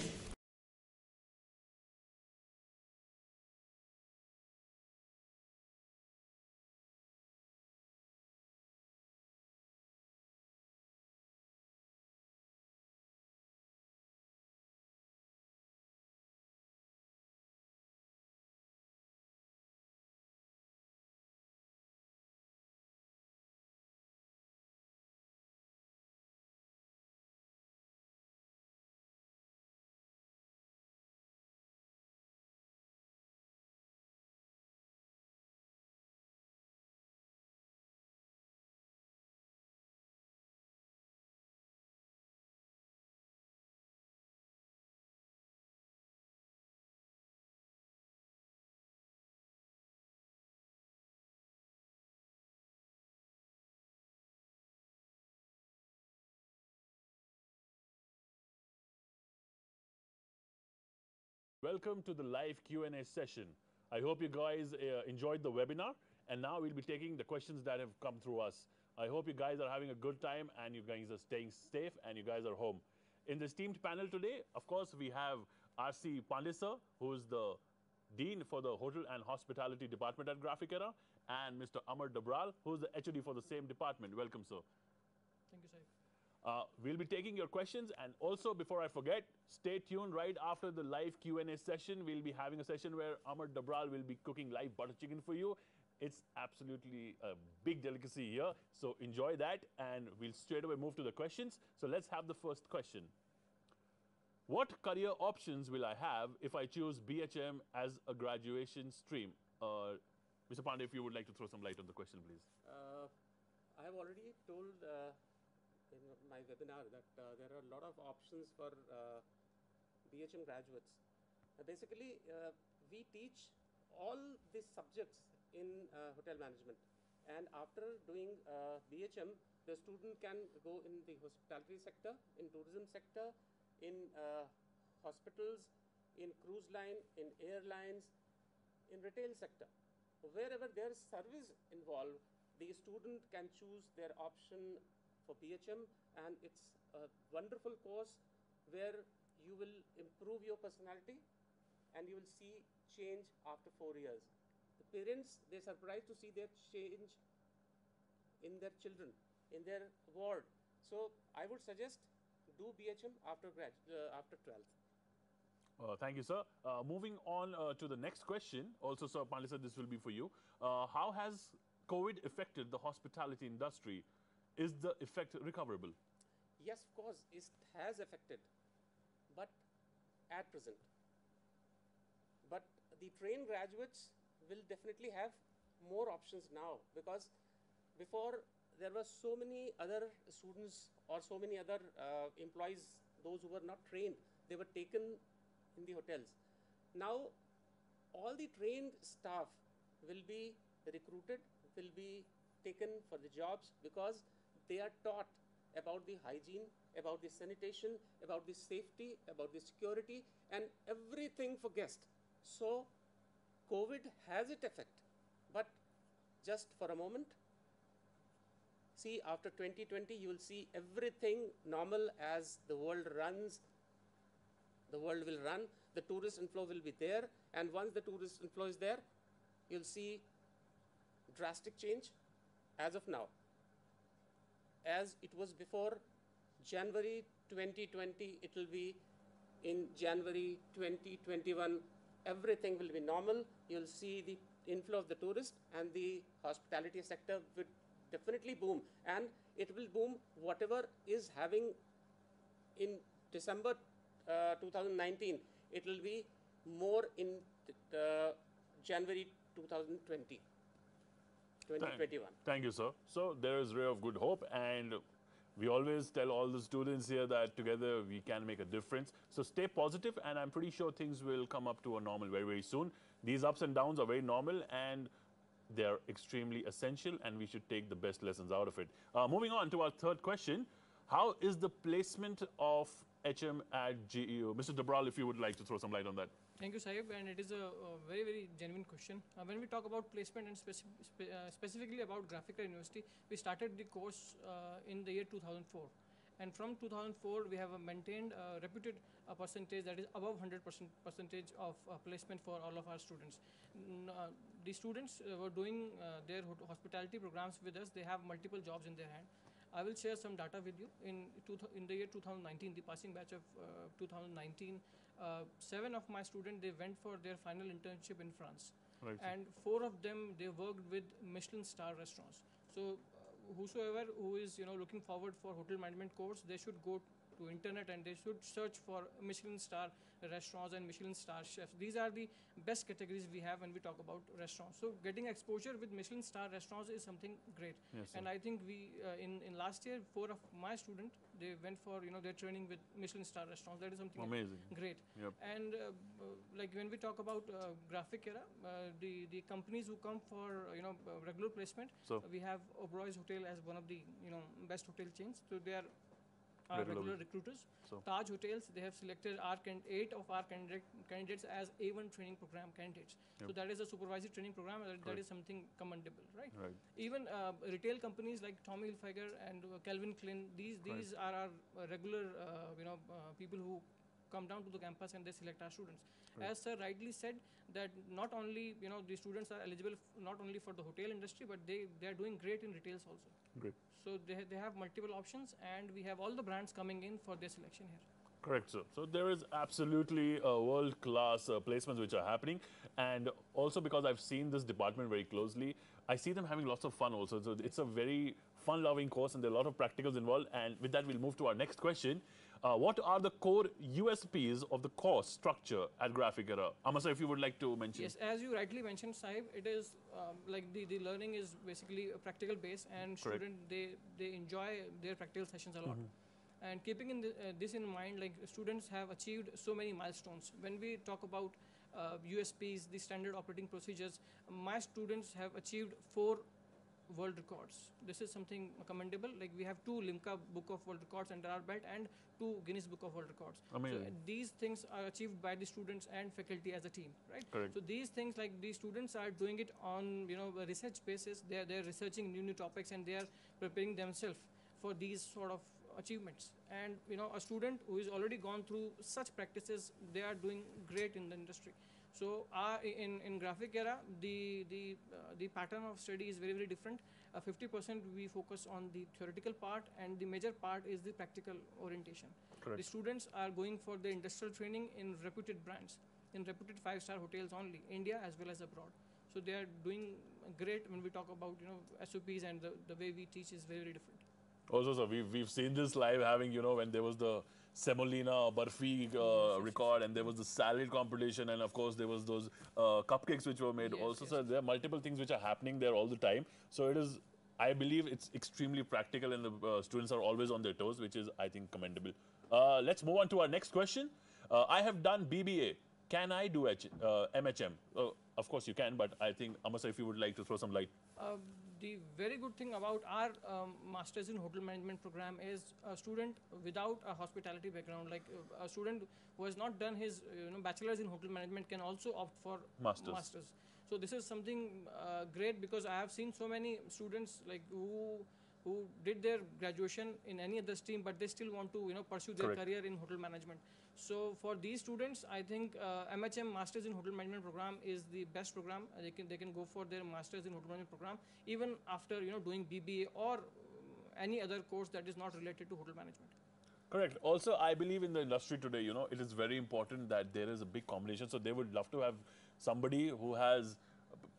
Welcome to the live Q&A session. I hope you guys uh, enjoyed the webinar and now we'll be taking the questions that have come through us. I hope you guys are having a good time and you guys are staying safe and you guys are home. In this esteemed panel today, of course, we have RC Pandisa, who is the Dean for the Hotel and Hospitality Department at Graphic Era, and Mr. Amar Dabral, who is the HOD for the same department. Welcome, sir. Uh, we'll be taking your questions and also before I forget, stay tuned right after the live Q&A session. We'll be having a session where Amar Dabral will be cooking live butter chicken for you. It's absolutely a big delicacy here. So enjoy that and we'll straight away move to the questions. So let's have the first question. What career options will I have if I choose BHM as a graduation stream? Uh, Mr. Pandey, if you would like to throw some light on the question, please.
Uh, I have already told uh, in my webinar that uh, there are a lot of options for uh, BHM graduates. Uh, basically, we teach all these subjects in hotel management. And after doing BHM, the student can go in the hospitality sector, in tourism sector, in uh, hospitals, in cruise line, in airlines, in retail sector. Wherever there is service involved, the student can choose their option for BHM and it's a wonderful course where you will improve your personality and you will see change after four years. The parents, they're surprised to see their change in their children, in their ward. So I would suggest do BHM after grad, uh, after 12th.
Uh, thank you, sir. Uh, moving on uh, to the next question. Also, Sir Pandey sir, this will be for you. Uh, how has COVID affected the hospitality industry? Is the effect recoverable?
Yes, of course, it has affected, but at present. But the trained graduates will definitely have more options now because before there were so many other students or so many other uh, employees, those who were not trained, they were taken in the hotels. Now, all the trained staff will be recruited, will be taken for the jobs because they are taught about the hygiene, about the sanitation, about the safety, about the security, and everything for guests. So, COVID has its effect, but just for a moment. See, after 2020, you will see everything normal as the world runs. The world will run. The tourist inflow will be there, and once the tourist inflow is there, you'll see drastic change as of now as it was before January 2020, it will be in January 2021. Everything will be normal. You'll see the inflow of the tourists and the hospitality sector will definitely boom. And it will boom whatever is having in December uh, 2019. It will be more in uh, January 2020. 2021.
Thank you, sir. So there is ray of good hope, and we always tell all the students here that together we can make a difference. So stay positive, and I'm pretty sure things will come up to a normal very, very soon. These ups and downs are very normal, and they're extremely essential, and we should take the best lessons out of it. Uh, moving on to our third question. How is the placement of HM at GEU? Mr. Dabral, if you would like to throw some light on that.
Thank you, Sahib, and it is a, a very, very genuine question. Uh, when we talk about placement and speci- spe- uh, specifically about Graphic Era University, we started the course uh, in the year 2004. And from 2004, we have maintained a reputed uh, percentage that is above 100% percentage of uh, placement for all of our students. Uh, the students were doing their hospitality programs with us. They have multiple jobs in their hand. I will share some data with you. In, in the year 2019, the passing batch of uh, 2019, uh, seven of my students they went for their final internship in France,
Right.
and four of them they worked with Michelin star restaurants. So, uh, whosoever who is you know looking forward for hotel management course, they should go to internet and they should search for Michelin star restaurants and Michelin star chefs. These are the best categories we have when we talk about restaurants. So, getting exposure with Michelin star restaurants is something great.
Yes.
And I think we uh, in in last year four of my students they went for you know their training with Michelin star restaurants. That is something
Amazing.
great.
Yep.
And uh, like when we talk about uh, graphic era, uh, the the companies who come for you know uh, regular placement,
So-
we have Oberoi's Hotel as one of the you know best hotel chains. So they are
Regular
recruiters.
So-
Taj Hotels they have selected our can- eight of our candidate, candidates as A1 training program candidates. So that is a supervisory training program. That, that
Correct.
is something commendable, right?
Right.
even uh, retail companies like Tommy Hilfiger and uh, Calvin Klein, these
Right.
these are our uh, regular uh, you know uh, people who come down to the campus and they select our students.
Right.
As sir rightly said, that not only you know the students are eligible not only for the hotel industry, but they they are doing great in retails also.
Great.
So they they have multiple options, and we have all the brands coming in for their selection here.
Correct, sir. So there is absolutely uh, world-class uh, placements which are happening, and also because I've seen this department very closely, I see them having lots of fun also. So it's a very fun-loving course, and there are a lot of practicals involved. And with that, we'll move to our next question. Uh, what are the core USPs of the course structure at Graphic Era? Amasa, if you would like to mention.
Yes, as you rightly mentioned, Saib, it is um, like the, the learning is basically a practical base, and
Correct.
student they they enjoy their practical sessions a lot. And keeping in the, uh, this in mind, like students have achieved so many milestones. When we talk about uh, USPs, the standard operating procedures, my students have achieved four world records. This is something commendable. Like we have two Limca Book of World Records under our belt and two Guinness Book of World Records.
Amazing.
uh, these things are achieved by the students and faculty as a team, right?
Correct.
So these things like these students are doing it on you know a research basis. They are they're researching new new topics and they are preparing themselves for these sort of achievements. And you know a student who is already gone through such practices, they are doing great in the industry. So uh, in in graphic era, the the uh, the pattern of study is very very different. Uh, 50% we focus on the theoretical part, and the major part is the practical orientation.
Correct.
The students are going for the industrial training in reputed brands, in reputed five-star hotels only, India as well as abroad. So they are doing great when we talk about you know SOPs and the, the way we teach is very, very different.
Also, sir, we've, we've seen this live having, you know, when there was the semolina barfi uh, record and there was the salad competition and of course there was those uh, cupcakes which were made
Yes,
also.
Yes.
sir there are multiple things which are happening there all the time. So it is i believe it's extremely practical and the uh, students are always on their toes which is i think commendable. Uh, let's move on to our next question. Uh, i have done bba can i do H- uh, mhm uh, of course you can but i think amasa if you would like to throw some light.
Uh, the very good thing about our um, masters in hotel management program is a student without a hospitality background, like uh, a student who has not done his uh, you know bachelor's in hotel management can also opt for
Masters.
masters. So this is something uh, great because I have seen so many students like who who did their graduation in any other stream, but they still want to you know pursue their
Correct.
career in hotel management. So for these students, I think uh, MHM Masters in Hotel Management program is the best program. Uh, They can they can go for their Masters in Hotel Management program even after you know doing BBA or um, any other course that is not related to hotel management.
Correct. Also, I believe in the industry today, you know, it is very important that there is a big combination. So they would love to have somebody who has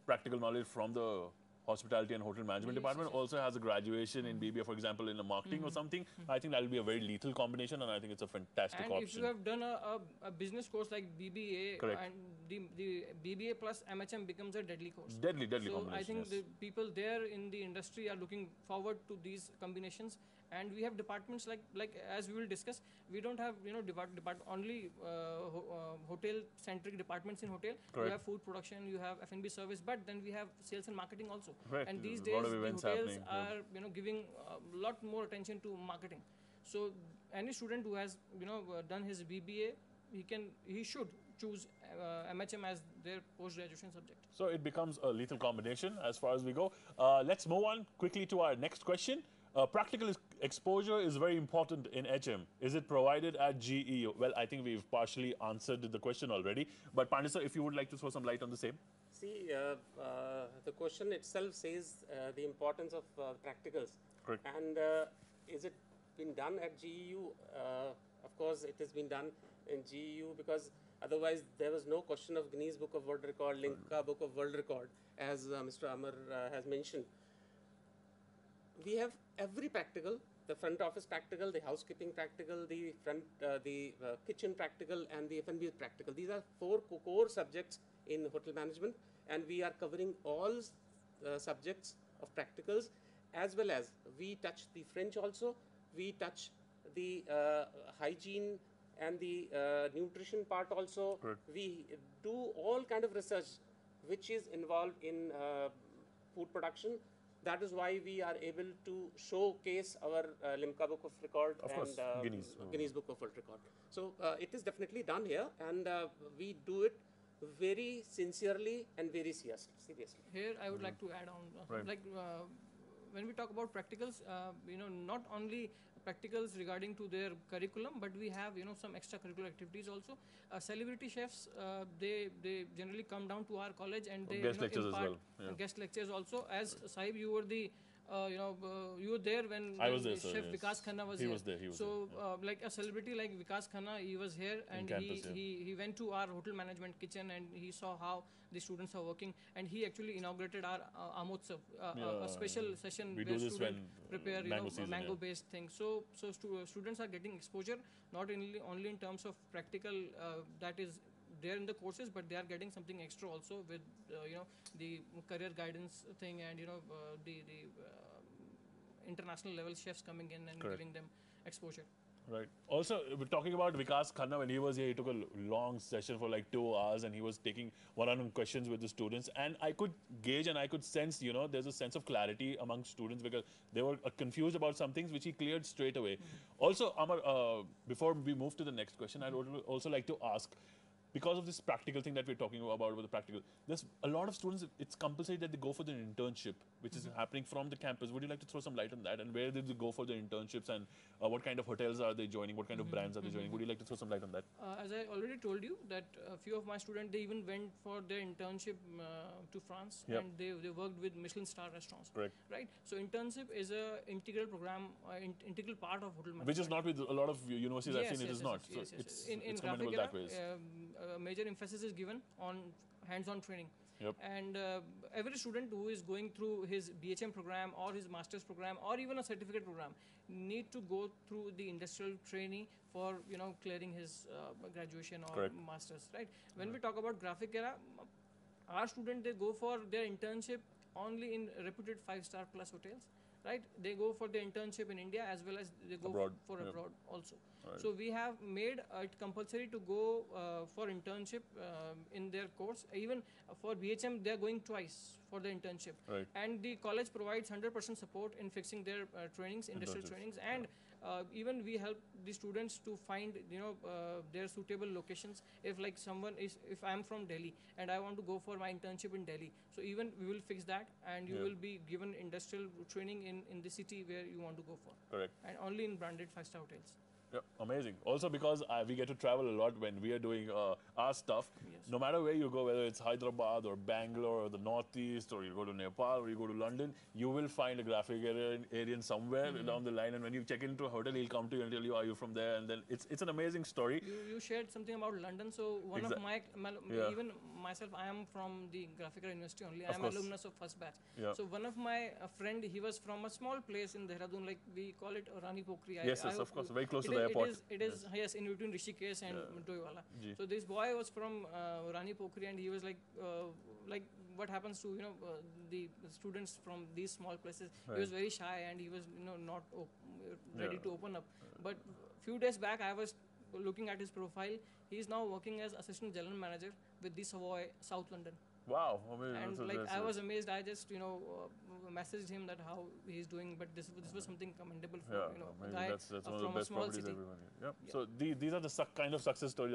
practical knowledge from the hospitality and hotel management department, also has a graduation in BBA, for example, in a marketing or something. I think that will be a very lethal combination, and I think it's a fantastic
and
option.
if you have done a, a, a business course like BBA
Correct.
and the, the BBA plus MHM becomes a deadly course.
deadly, deadly
so
combination.
I think
yes.
the people there in the industry are looking forward to these combinations, and we have departments like like as we will discuss. We don't have you know depart, depart only uh, ho, uh, hotel centric departments in hotel.
Correct.
You have food production, you have F&B service, but then we have sales and marketing also.
Right.
And these days the hotels
happening,
are you know giving a lot more attention to marketing. So any student who has you know uh, done his BBA, he can he should choose uh, MHM as their post graduation subject.
So it becomes a lethal combination as far as we go. Uh, let's move on quickly to our next question. Uh, practical is- exposure is very important in HM. Is it provided at GEU? Well, I think we've partially answered the question already. But Pandit sir, if you would like to throw some light on the same.
See, uh, uh, the question itself says uh, the importance of uh, practicals.
Correct.
And uh, is it been done at GEU? Uh, of course, it has been done in GEU because otherwise there was no question of Guinness Book of World Record, Limca Book of World Record, as uh, Mr. Amar uh, has mentioned. We have every practical, the front office practical, the housekeeping practical, the front, uh, the uh, kitchen practical, and the F&B practical. These are four core subjects in hotel management, and we are covering all uh, subjects of practicals, as well as we touch the French also. We touch the uh, hygiene and the uh, nutrition part also. We do all kind of research which is involved in uh, food production. That is why we are able to showcase our uh, Limca Book of Record
Of
and
course,
uh,
Guinness.
Guinness Book of World Record. So uh, it is definitely done here, and uh, we do it very sincerely and very seriously.
Here, I would like to add on, uh,
Mm-hmm. Right.
like uh, when we talk about practicals, uh, you know, not only practicals regarding to their curriculum, but we have you know some extracurricular activities also. Uh, celebrity chefs, uh, they they generally come down to our college and they
Guest
you know,
lectures as well, yeah.
guest lectures also. As Sahib, you were the uh, you know, uh, you were there when,
I was there, sir,
Chef
yes.
Vikas Khanna was
He
here.
was there, he was
so,
there,
uh, like a celebrity like Vikas Khanna, he was here and
campus, yeah.
he, he he went to our hotel management kitchen and he saw how the students are working and he actually inaugurated our uh, Amotsav, uh,
Yeah,
a special session
We
where students
uh,
prepare you
mango
know,
season, yeah.
mango based things. So so stu- uh, students are getting exposure not only only in terms of practical uh, that is there in the courses, but they are getting something extra also with uh, you know the career guidance thing and you know uh, the the uh, international level chefs coming in and
Correct.
giving them exposure.
Right. Also, we're talking about Vikas Khanna. When he was here, he took a long session for like two hours, and he was taking one-on-one questions with the students. And I could gauge and I could sense, you know, there's a sense of clarity among students because they were uh, confused about some things, which he cleared straight away. Also, Amar, uh, before we move to the next question, I'd also like to ask. Because of this practical thing that we're talking about with the practical, there's a lot of students. It's compulsory that they go for the internship, which is happening from the campus. Would you like to throw some light on that? And where did they go for the internships? And uh, what kind of hotels are they joining? What kind of brands are they joining? Would you like to throw some light on that?
Uh, as I already told you that a few of my students they even went for their internship uh, to France
Yep.
and they, they worked with Michelin star restaurants.
Correct.
Right. So internship is a integral program, uh, in, integral part of hotel management.
Which is not with a lot of universities I've
Yes,
seen. It
yes,
is
yes,
not.
yes,
so it's
yes. in, in
it's commendable
Graphic
that way.
Era, um, major emphasis is given on hands-on training.
Yep.
And uh, every student who is going through his BHM program or his master's program or even a certificate program need to go through the industrial training for you know clearing his uh, graduation or
Correct.
masters. Right. When we talk about Graphic Era, our student they go for their internship only in reputed five-star plus hotels. Right, they go for the internship in India as well as they go
Abroad,
for
yeah.
abroad also.
Right.
So we have made it compulsory to go uh, for internship um in their course. Even for BHM, they are going twice for the internship.
Right.
And the college provides 100% support in fixing their uh, trainings, industrial trainings, and uh, even we help the students to find you know uh, their suitable locations. If like someone is, if I am from Delhi and I want to go for my internship in Delhi, so even we will fix that, and you
Yeah.
will be given industrial training in in the city where you want to go for,
Correct.
and only in branded five-star hotels.
Yeah, amazing. Also, because uh, we get to travel a lot when we are doing uh, our stuff. No matter where you go, whether it's Hyderabad or Bangalore or the Northeast, or you go to Nepal or you go to London, you will find a graphic area- Aryan somewhere
Mm-hmm.
down the line. And when you check into a hotel, he'll come to you and tell you, "Are you from there?" And then it's it's an amazing story.
You, you shared something about London. So one
Exa-
of my, my
Yeah.
even myself, I am from the Graphic Era University only. I am alumnus of first batch.
Yeah.
So one of my uh, friend, he was from a small place in Dehradun, like we call it Rani Pokri. I-
Yes, yes,
hope
of course, very close to the
is-
airport.
It is, it is yes. in between Rishikesh and
Yeah.
Doiwala. So this boy was from uh, Rani Pokri, and he was like, uh, like what happens to you know uh, the students from these small places. He was very shy, and he was you know not op- ready
Yeah.
to open up. But a few days back, I was looking at his profile. He is now working as assistant general manager with the Savoy South London.
Wow. Amazing.
and
That's-
like
that's-
I was amazed. I just you know uh, messaged him that how he's doing, but this this was something commendable for
Yeah,
you know
amazing.
guy
that's that's
uh,
one of the
from a
best
small
properties
city.
everyone. Yep.
Yeah.
So the, these are the suc- kind of success stories.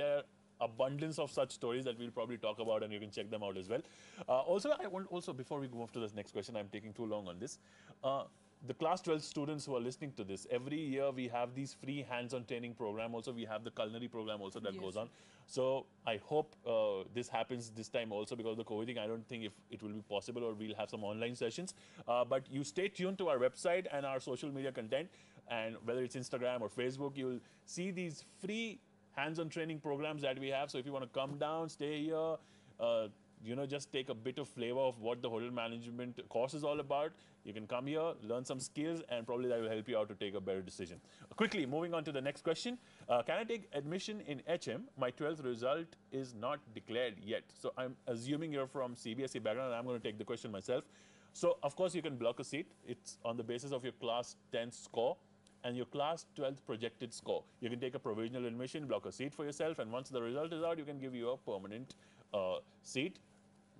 There are abundance of such stories that we'll probably talk about, and you can check them out as well. Uh, also, I want also before we move to this next question, I'm taking too long on this. Uh, the class 12 students who are listening to this, every year we have these free hands-on training program. Also, we have the culinary program also that
Yes.
goes on. So I hope uh, this happens this time also because of the COVID thing. I don't think if it will be possible or we'll have some online sessions. Uh, but you stay tuned to our website and our social media content, and whether it's Instagram or Facebook, you'll see these free hands-on training programs that we have. So if you want to come down, stay here. Uh, you know, just take a bit of flavor of what the hotel management course is all about. You can come here, learn some skills, and probably that will help you out to take a better decision. quickly, moving on to the next question. Uh, can I take admission in HM? My 12th result is not declared yet. So I'm assuming you're from CBSE background, and I'm going to take the question myself. So, of course, you can block a seat. It's on the basis of your class 10 score and your class 12th projected score. You can take a provisional admission, block a seat for yourself, and once the result is out, you can give you a permanent uh, seat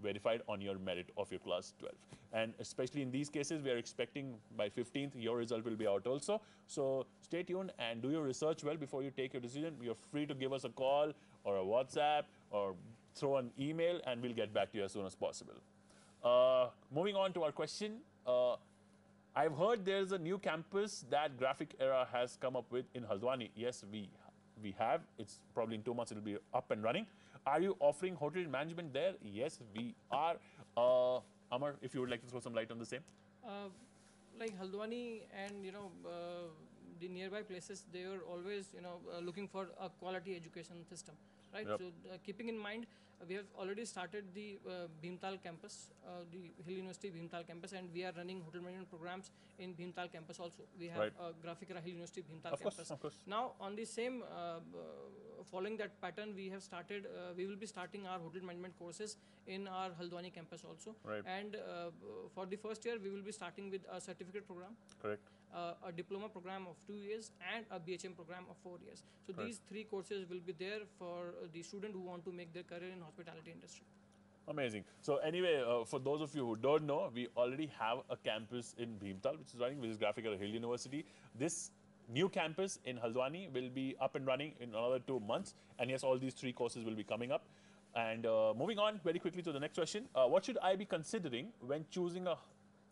verified on your merit of your class 12. And especially in these cases, we are expecting by 15th, your result will be out also. So stay tuned and do your research well before you take your decision. You're free to give us a call or a WhatsApp or throw an email, and we'll get back to you as soon as possible. Uh, moving on to our question. Uh, I've heard there's a new campus that Graphic Era has come up with in Haldwani. Yes, we we have. It's probably in two months it'll be up and running. Are you offering hotel management there? Yes, we are. Uh, Amar, if you would like to throw some light on the same.
Uh, like Haldwani and you know uh, the nearby places, they are always you know uh, looking for a quality education system, right?
Yep.
So uh, keeping in mind, uh, we have already started the uh, Bhimtal campus, uh, the Hill University Bhimtal campus, and we are running hotel management programs in Bhimtal campus also. We have
Right.
uh, Graphic Era Hill University Bhimtal
Of course,
campus.
of course.
Now, on the same, following that pattern, we have started, uh, we will be starting our hotel management courses in our Haldwani campus also.
Right.
And uh, for the first year, we will be starting with a certificate program,
Correct.
uh, a diploma program of two years, and a BHM program of four years. So
Correct.
these three courses will be there for uh, the student who want to make their career in hospitality industry.
Amazing. So anyway, uh, for those of you who don't know, we already have a campus in Bhimtal, which is running, which is Graphic Era Hill University. This new campus in Haldwani will be up and running in another two months. And yes, all these three courses will be coming up. And uh, moving on very quickly to the next question. Uh, what should I be considering when choosing a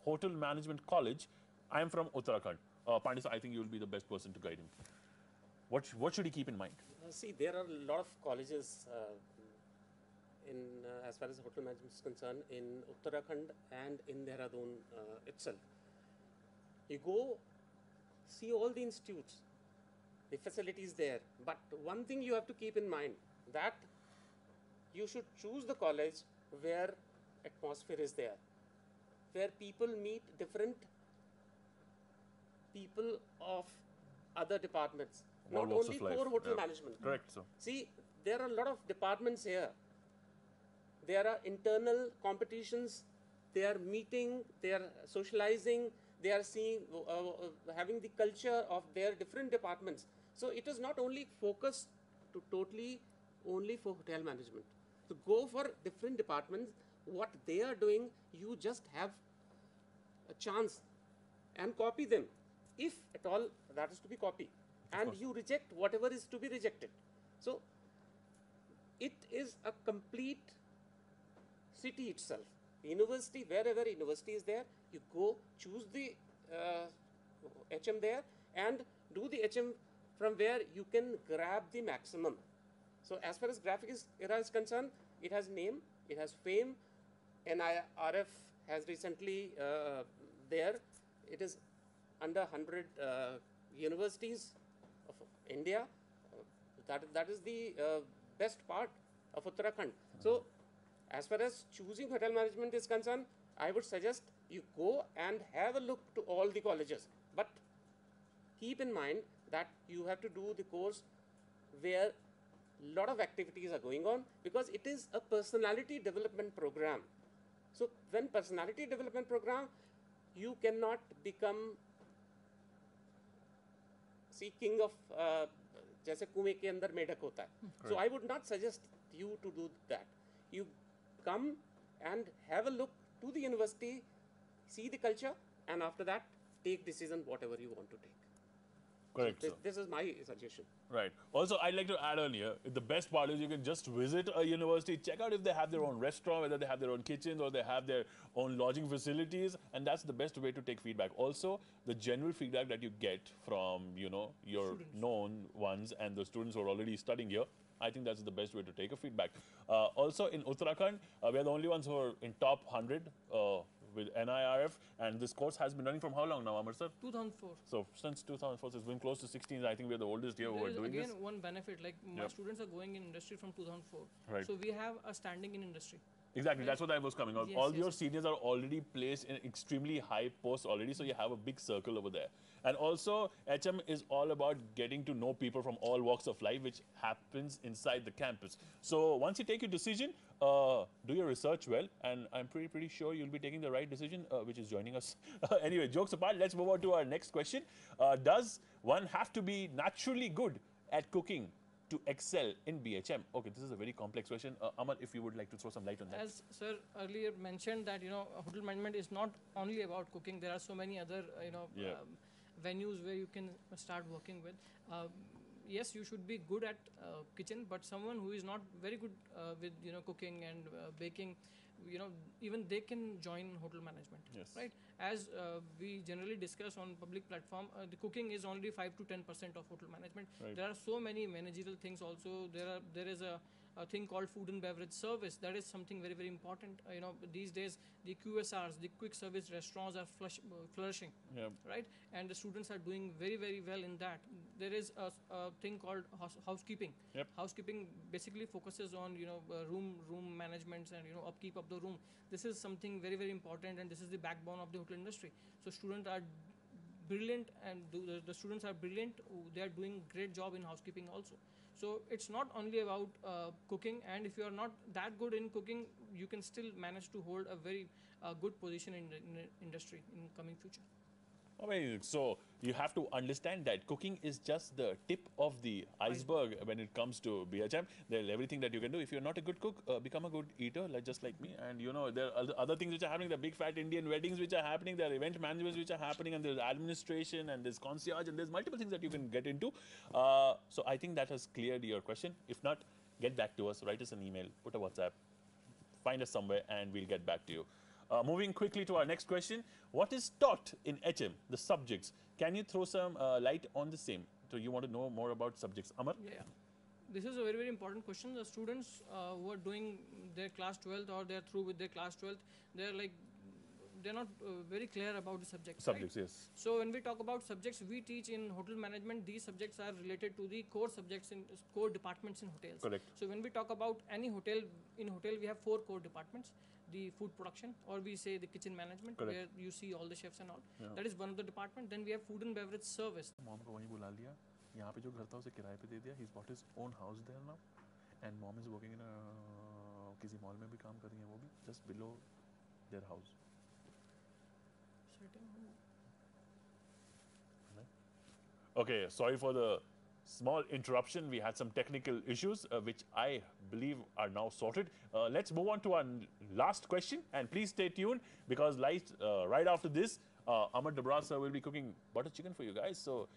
hotel management college? I am from Uttarakhand. Uh, I think you will be the best person to guide him. What, what should he keep in mind?
Uh, see, there are a lot of colleges uh, in uh, as far as hotel management is concerned in Uttarakhand and in Dehradun itself. You go see all the institutes, the facilities there. But one thing you have to keep in mind that you should choose the college where atmosphere is there, where people meet different people of other departments,
All
not only core hotel
yeah.
management.
Correct, sir.
See, there are a lot of departments here. There are internal competitions. They are meeting. They are socializing. They are seeing, uh, uh, having the culture of their different departments. So it is not only focused to totally only for hotel management. So go for different departments. What they are doing, you just have a chance and copy them if at all that is to be copied and you reject whatever is to be rejected so it is a complete city itself university wherever university is there you go choose the uh, hm there and do the hm from where you can grab the maximum so as far as graphics era is concerned it has name it has fame NIRF has recently uh, there. It is under 100 uh, universities of India. That, that is the uh, best part of Uttarakhand. So, as far as choosing hotel management is concerned, I would suggest you go and have a look to all the colleges. But keep in mind that you have to do the course where lot of activities are going on because it is a personality development program so when personality development program you cannot become see king of uh, जैसे कुएं के अंदर मेढक होता है so i would not suggest you to do that you come and have a look to the university, see the culture, and after that, take decision whatever you want to take.
Correct.
This,
sir.
this is my suggestion.
Right. Also, I'd like to add on here, the best part is you can just visit a university, check out if they have their own restaurant, whether they have their own kitchens or they have their own lodging facilities, and that's the best way to take feedback. Also, the general feedback that you get from, you know, your known ones and the students who are already studying here, I think that's the best way to take a feedback. Uh, also, in Uttarakhand, uh, we are the only ones who are in top 100 uh, with NIRF, and this course has been running from how long now, Amar sir?
2004.
So since 2004, so it's been close to 16. I think we're the oldest here who are doing
again
this.
one benefit like my
Yep.
students are going in industry from 2004
Right.
so we have a standing in industry
Exactly, that's what I was coming on.
Yes,
All
yes,
your
yes.
seniors are already placed in extremely high posts already, so you have a big circle over there. And also, HM is all about getting to know people from all walks of life, which happens inside the campus. So once you take your decision, uh, do your research well, and I'm pretty pretty sure you'll be taking the right decision, uh, which is joining us. anyway, jokes apart, let's move on to our next question. Uh, does one have to be naturally good at cooking? To excel in BHM. Okay, this is a very complex question. Uh, Amar, if you would like to throw some light on that.
as sir earlier mentioned that you know hotel management is not only about cooking there are so many other uh, you know
Yeah.
um, venues where you can start working with um, yes you should be good at uh, kitchen but someone who is not very good uh, with you know cooking and uh, baking you know even they can join hotel management
Yes.
right as uh, we generally discuss on public platform uh, the cooking is only 5 to 10 percent of hotel management
Right.
there are so many managerial things also there are there is a, a thing called food and beverage service. That is something very very important. Uh, you know these days the qsrs the quick service restaurants are flush, uh, flourishing
Yeah.
right? And the students are doing very very well in that. There is a thing called house, housekeeping.
Yep.
housekeeping basically focuses on you know uh, room room management and you know upkeep of the room. This is something very very important and this is the backbone of the hotel industry. So students are brilliant and the, the students are brilliant. They are doing great job in housekeeping also so it's not only about uh, cooking and if you are not that good in cooking you can still manage to hold a very uh, good position in the, in industry in coming future
Amazing. So you have to understand that cooking is just the tip of the iceberg when it comes to BHM. There's everything that you can do. If you're not a good cook, uh, become a good eater, like just like me. And you know there are other- things which are happening. There are big fat Indian weddings which are happening. There are event managements which are happening, and there's administration and there's concierge and there's multiple things that you can get into. Uh, so I think that has cleared your question. If not, get back to us. Write us an email. Put a WhatsApp find us somewhere and we'll get back to you. Uh, moving quickly to our next question What is taught in HM, the subjects? Can you throw some uh, light on the same? So, you want to know more about subjects? Amar?
Yeah. This is a very, very important question. The students uh, who are doing their class 12th or they're through with their class 12th, they're like, they're not uh, very clear about the subjects. right?
Subjects, yes.
So when we talk about subjects, we teach in hotel management. These subjects are related to the core subjects in core departments in hotels.
Correct.
So when we talk about any hotel, in hotel we have four core departments: the food production, or we say the kitchen management,
Correct.
where you see all the chefs and all.
Yeah.
That is one of the department. Then we have food and beverage service.
Mom को वहीं बुला लिया यहाँ पे जो घर था उसे किराए पे दे दिया he bought his own house there now and mom is working in किसी मॉल में भी काम कर रही हैं वो भी just below their house Okay, sorry for the small interruption. We had some technical issues, uh, which I believe are now sorted. Uh, let's move on to our last question, and please stay tuned because light, uh, right after this, uh, Amar Dabra sir will be cooking butter chicken for you guys. So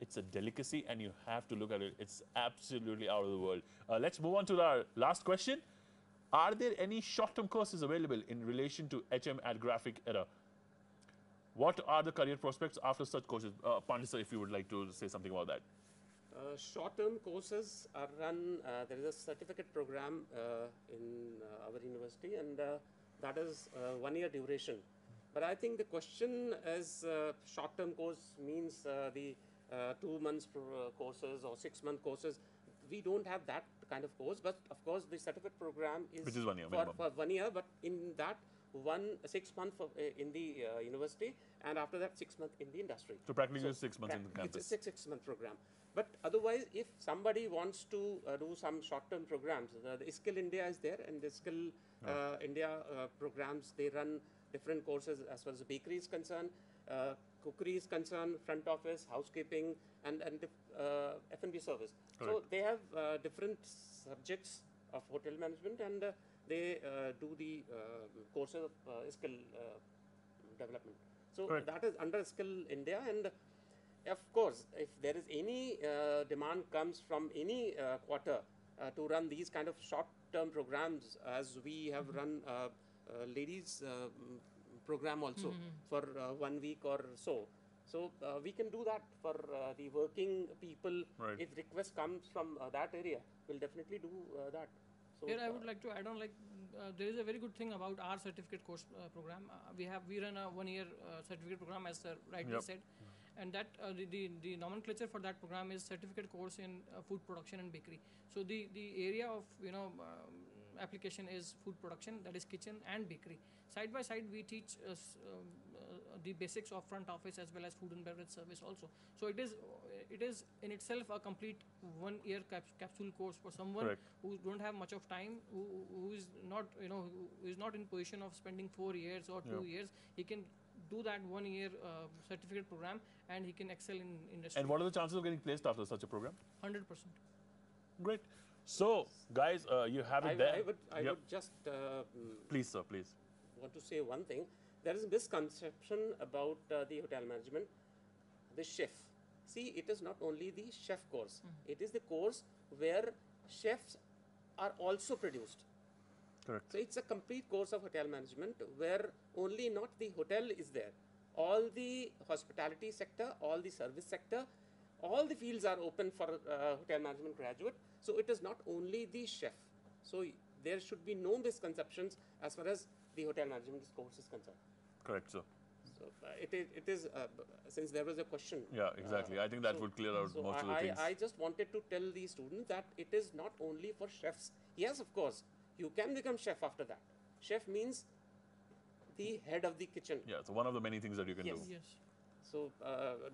it's a delicacy, and you have to look at it. It's absolutely out of the world. Uh, let's move on to our last question. Are there any short-term courses available in relation to HM at Graphic Era? What are the career prospects after such courses? Uh, Pandit sir, if you would like to say something about that.
Uh, short-term courses are run. Uh, there is a certificate program uh, in uh, our university, and uh, that is uh, one-year duration. But I think the question is uh, short-term course means uh, the uh, two months courses or six-month courses. We don't have that kind of course, but of course the certificate program is,
Which is one year
for, for one year. But in that one six month uh, in the uh, university, and after that six month in the industry.
So practically just six months in the campus.
It's a six, six month program. But otherwise, if somebody wants to uh, do some short term programs, uh, the Skill India is there, and the Skill uh, India uh, programs they run different courses as far as the bakery is concerned, uh, cookery is concerned, front office, housekeeping, and and F&B service. So they have uh, different subjects of hotel management, and uh, they uh, do the uh, courses of uh, skill uh, development. So
Correct.
that is under Skill India, and of course, if there is any uh, demand comes from any uh, quarter uh, to run these kind of short-term programs, as we have run uh, uh, ladies uh, mm, program also for uh, one week or so. So uh, we can do that for uh, the working people.
Right.
If request comes from uh, that area, we'll definitely do uh, that. So
Here I
uh,
would like to add on like uh, there is a very good thing about our certificate course uh, program. Uh, we have we run a one year uh, certificate program as sir rightly
Yep.
said, and that uh, the, the the nomenclature for that program is certificate course in uh, food production and bakery. So the the area of you know um, application is food production that is kitchen and bakery. Side by side we teach uh, um, uh, the basics of front office as well as food and beverage service also. So it is it is in itself a complete one year cap- capsule course for someone
Correct.
who don't have much of time, who, who is not, you know, who is not in position of spending four years or two
Yeah.
years, he can do that one year uh, certificate program and he can excel in industry.
And what are the chances of getting placed after such a program?
100%.
Great. So, guys, uh, you have it
I,
there.
I would I
Yep.
would just uh, mm,
Please, sir, please.
want to say one thing. There is a misconception about uh, the hotel management. The chef. See, it is not only the chef course. It is the course where chefs are also produced.
Correct.
So it's a complete course of hotel management where only not the hotel is there. All the hospitality sector, all the service sector, all the fields are open for uh, hotel management graduate. So it is not only the chef. So there should be no misconceptions as far as the hotel management course is concerned.
Correct, sir.
So uh, it is, it is uh, since there was a question.
Yeah, exactly. I think that
so-
would clear out
so
most of the
I,
things.
I just wanted to tell the students that it is not only for chefs. Yes, of course, you can become chef after that. Chef means the head of the kitchen.
yeah, so one of the many things that you can
Yes.
do.
Yes.
So uh,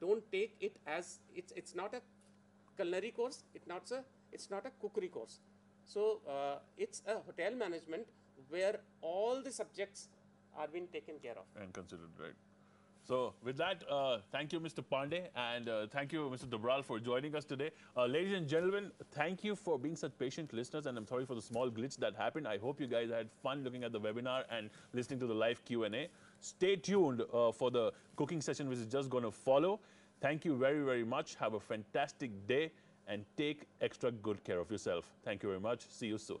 don't take it as it's it's not a culinary course. It's not a it's not a cookery course. So uh, it's a hotel management where all the subjects are being taken care of.
and considered right. So with that, uh, thank you, Mr. Pandey, and uh, thank you, Mr. Dabral, for joining us today. Uh, ladies and gentlemen, thank you for being such patient listeners, and I'm sorry for the small glitch that happened. I hope you guys had fun looking at the webinar and listening to the live Q&A. Stay tuned uh, for the cooking session, which is just going to follow. Thank you very, very much. Have a fantastic day, and take extra good care of yourself. Thank you very much. See you soon.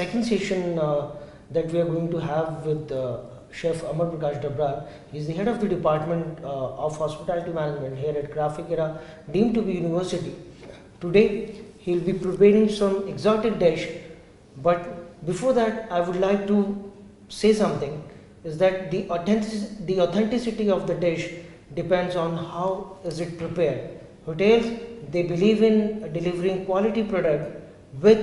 Second session uh, that we are going to have with uh, Chef Amar Prakash Dabral. He is the head of the Department uh, of Hospitality Management here at Graphic Era, deemed to be university. Today, he will be preparing some exotic dish, but before that, I would like to say something. Is that the authentic- the authenticity of the dish depends on how is it prepared. Hotels they believe in delivering quality product with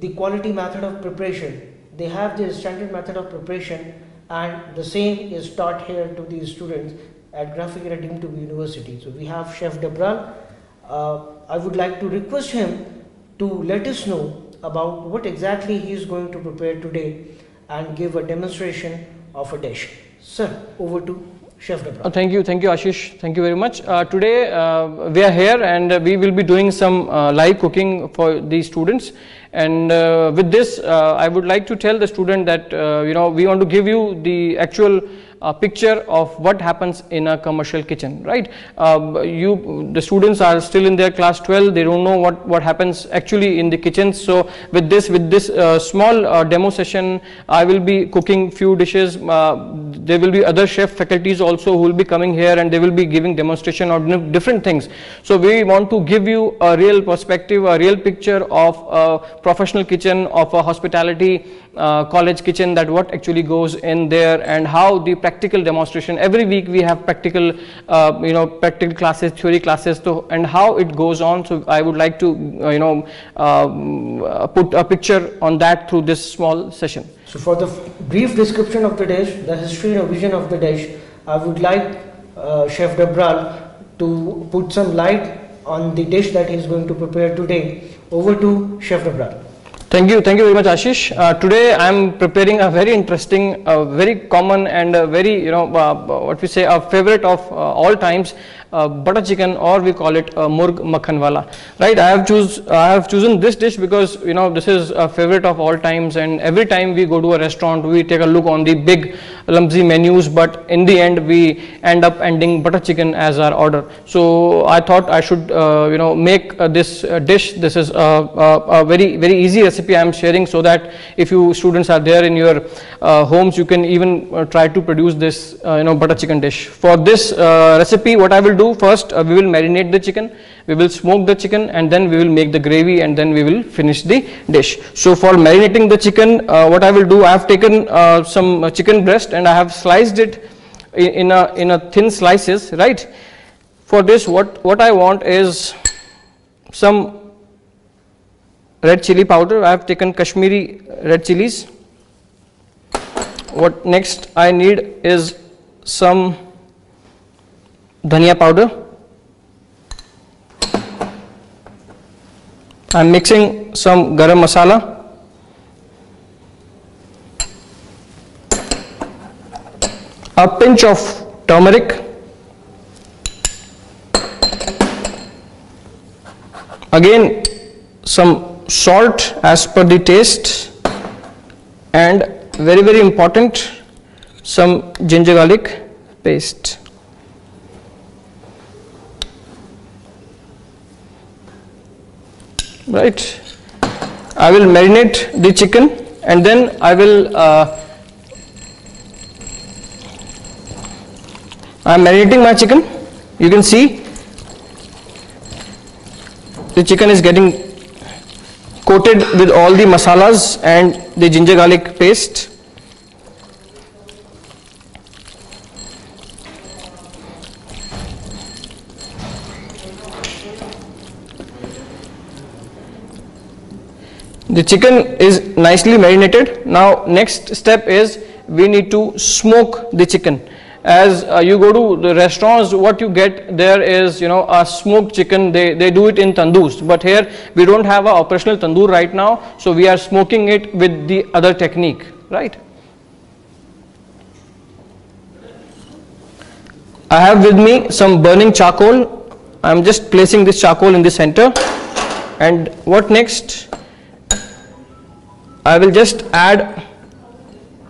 the quality method of preparation. They have their standard method of preparation, and the same is taught here to the students at Graphic to university. So we have Chef Dabral. Uh, I would like to request him to let us know about what exactly he is going to prepare today and give a demonstration of a dish. Sir, over to
Uh, thank you, thank you, Ashish. Thank you very much. Uh, today uh, we are here and uh, we will be doing some uh, live cooking for the students. And uh, with this, uh, I would like to tell the student that you know we want to give you the actual uh, picture of what happens in a commercial kitchen, right? Um, you, the students are still in their class 12. They don't know what what happens actually in the kitchens. So with this, with this uh, small uh, demo session, I will be cooking few dishes. Uh, there will be other chef faculties also who will be coming here and they will be giving demonstration on different things. So we want to give you a real perspective, a real picture of a professional kitchen, of a hospitality uh, college kitchen, that what actually goes in there and how the practical demonstration. Every week we have practical, uh, you know, practical classes, theory classes, to, and how it goes on. So I would like to, uh, you know, um, uh, put a picture on that through this small session.
So for the brief description of the dish, the history and origin of the dish, I would like uh, Chef Dabral to put some light on the dish that he is going to prepare today. Over to Chef Dabral.
Thank you, thank you very much, Ashish. Uh, today I am preparing a very interesting, uh, very common, and very you know uh, what we say a favorite of uh, all times, uh, butter chicken, or we call it uh, murg makhan wala. Right? I have choose I have chosen this dish because you know this is a favorite of all times, and every time we go to a restaurant, we take a look on the big lumpsy menus, but in the end we end up ending butter chicken as our order. So I thought I should uh, you know make uh, this uh, dish. This is a, very very easy recipe I am sharing so that if you students are there in your homes, you can even try to produce this you know butter chicken dish. For this recipe, what I will do first, uh, we will marinate the chicken, we will smoke the chicken, and then we will make the gravy, and then we will finish the dish. So for marinating the chicken, uh, what I will do, I have taken uh, some uh, chicken breast and I have sliced it in, in a in a thin slices, right? For this, what what I want is some red chili powder. I have taken Kashmiri red chilies. What next I need is some dhania powder. I am mixing some garam masala. A pinch of turmeric. Again, some salt as per the taste and very very important some ginger garlic paste right i will marinate the chicken and then i will uh, i am marinating my chicken you can see the chicken is getting coated with all the masalas and the ginger garlic paste. The chicken is nicely marinated. Now next step is we need to smoke the chicken. As uh, you go to the restaurants, what you get there is you know a smoked chicken. They they do it in tandoors, but here we don't have a operational tandoor right now, so we are smoking it with the other technique, right? I have with me some burning charcoal. I am just placing this charcoal in the center, and what next? I will just add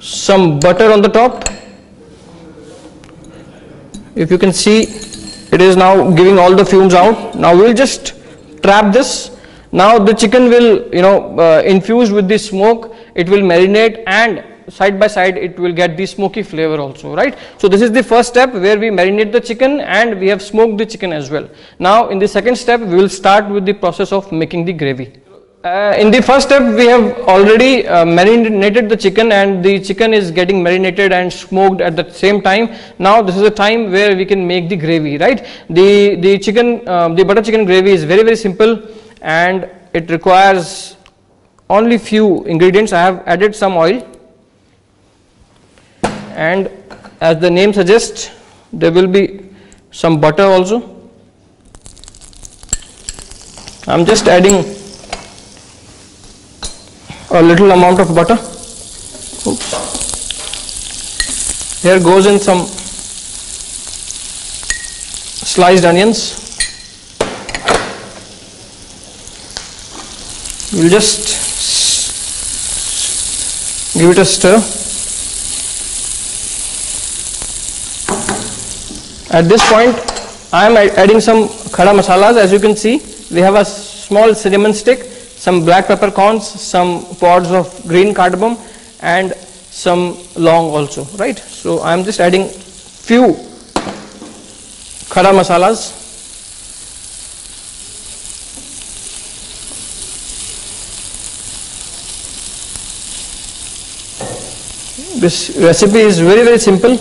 some butter on the top. If you can see, it is now giving all the fumes out. Now we'll just trap this. Now the chicken will, you know, uh, infused with the smoke, it will marinate and side by side it will get the smoky flavor also, right? So this is the first step where we marinate the chicken and we have smoked the chicken as well. Now in the second step we will start with the process of making the gravy. Uh, in the first step we have already uh, marinated the chicken and the chicken is getting marinated and smoked at the same time. Now this is the time where we can make the gravy right? The the chicken um, the butter chicken gravy is very very simple and it requires only few ingredients. I have added some oil. And as the name suggests there will be some butter also. I'm just adding a little amount of butter. Oops. Here goes in some sliced onions. We'll just give it a stir. At this point, I am adding some khada masalas. As you can see, we have a small cinnamon stick some black peppercorns, some pods of green cardamom and some long also, right? So I am just adding few khada masalas. This recipe is very very simple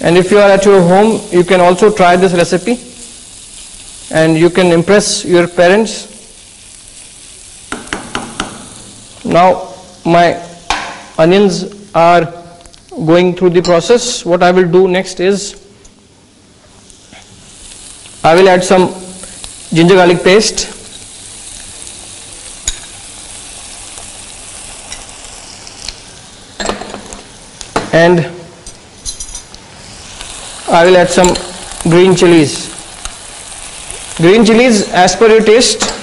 and if you are at your home you can also try this recipe and you can impress your parents now my onions are going through the process. What I will do next is I will add some ginger garlic paste. And I will add some green chilies. Green chilies as per your taste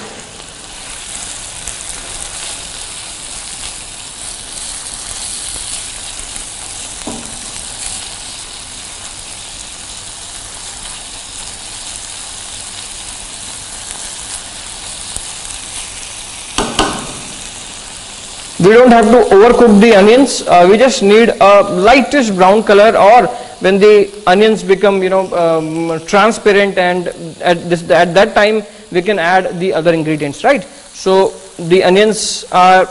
we don't have to overcook the onions. Uh, we just need a lightish brown color or when the onions become you know um, transparent and at this at that time we can add the other ingredients right? So the onions are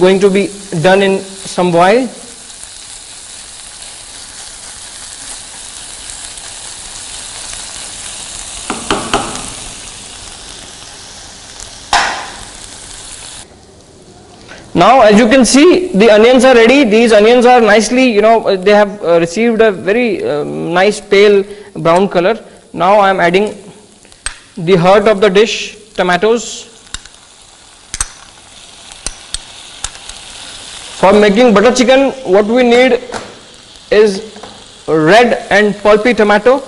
going to be done in some while Now as you can see the onions are ready. These onions are nicely you know they have uh, received a very um, nice pale brown color. Now I am adding the heart of the dish tomatoes. For making butter chicken what we need is red and pulpy tomato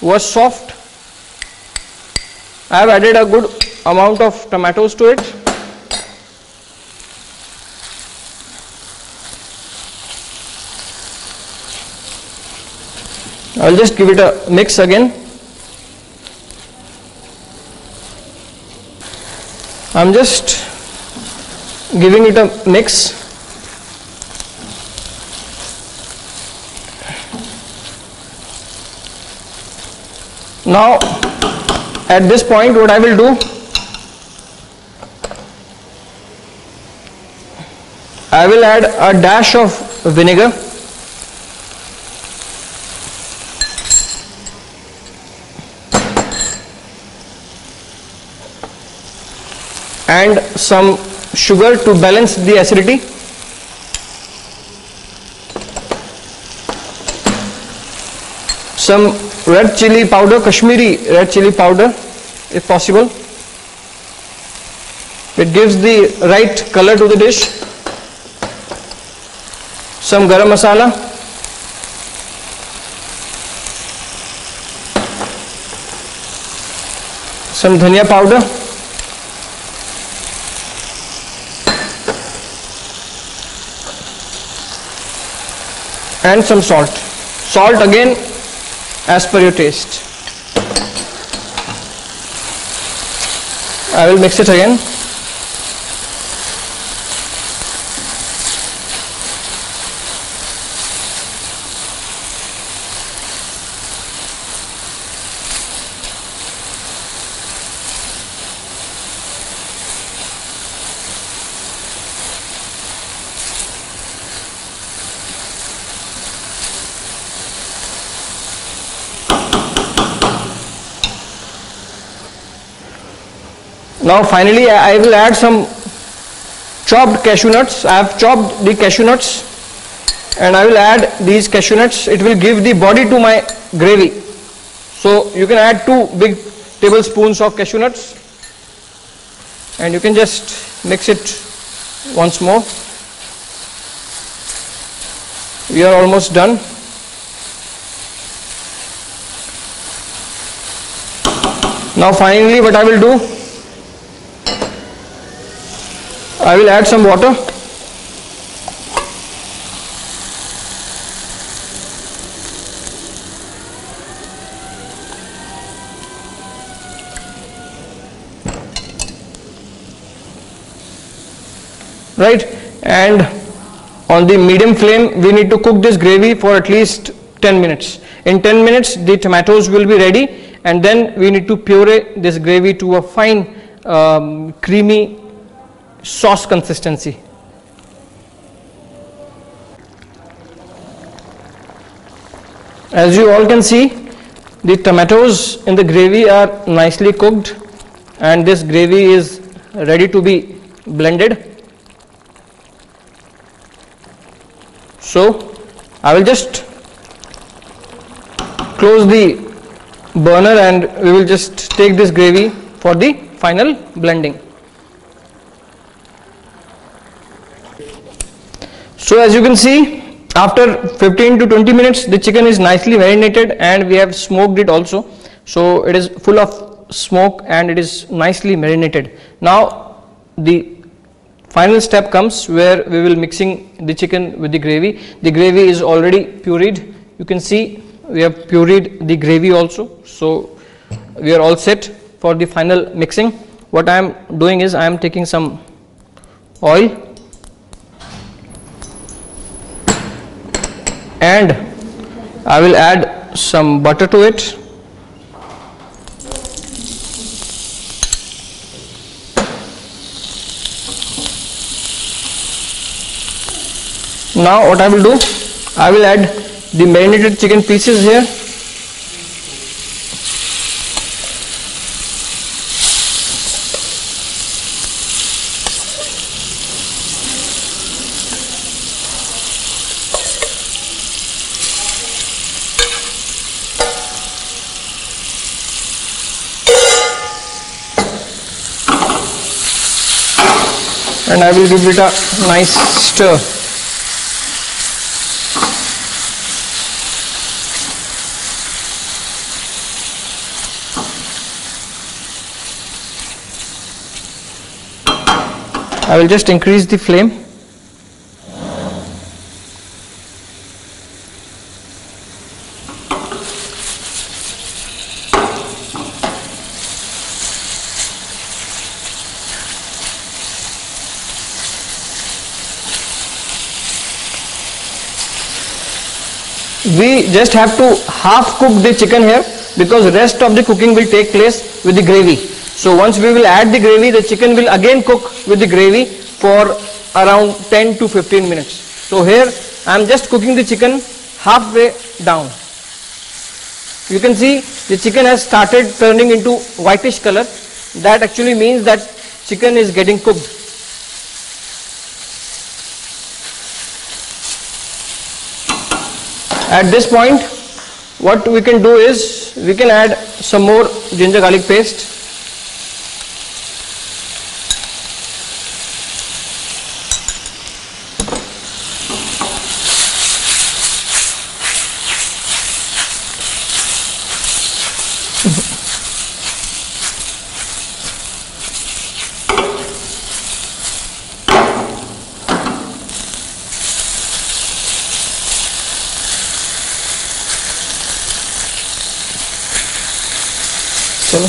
was soft. I have added a good amount of tomatoes to it. I'll just give it a mix again. I'm just giving it a mix. Now at this point what I will do I will add a dash of vinegar and some sugar to balance the acidity some red chili powder kashmiri red chili powder if possible it gives the right color to the dish some garam masala some dhania powder and some salt. Salt again as per your taste. I will mix it again. Now finally I will add some chopped cashew nuts. I have chopped the cashew nuts and I will add these cashew nuts. It will give the body to my gravy. So you can add two big tablespoons of cashew nuts and you can just mix it once more. We are almost done. Now finally what I will do I will add some water. Right, and on the medium flame, we need to cook this gravy for at least 10 minutes. In 10 minutes, the tomatoes will be ready, and then we need to puree this gravy to a fine, um, creamy sauce consistency. As you all can see, the tomatoes in the gravy are nicely cooked and this gravy is ready to be blended. So, I will just close the burner and we will just take this gravy for the final blending. So as you can see after 15 to 20 minutes the chicken is nicely marinated and we have smoked it also. So it is full of smoke and it is nicely marinated. Now the final step comes where we will mixing the chicken with the gravy. The gravy is already pureed. You can see we have pureed the gravy also. So we are all set for the final mixing. What I am doing is I am taking some oil and I will add some butter to it. Now what I will do I will add the marinated chicken pieces here and I will give it a nice stir. I will just increase the flame. we just have to half cook the chicken here because rest of the cooking will take place with the gravy. So once we will add the gravy the chicken will again cook with the gravy for around 10 to 15 minutes. So here i am just cooking the chicken halfway down. You can see the chicken has started turning into whitish color. That actually means that chicken is getting cooked at this point what we can do is we can add some more ginger garlic paste चलो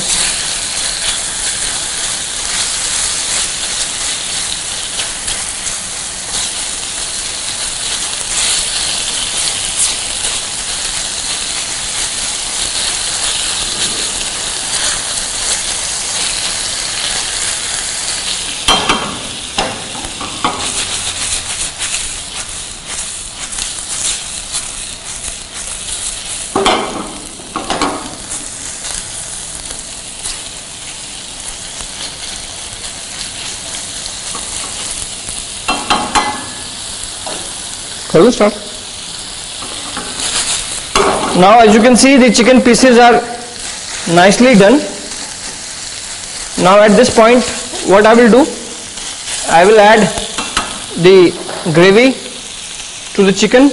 Shall we start? Now as you can see the chicken pieces are nicely done. Now at this point what I will do, I will add the gravy to the chicken.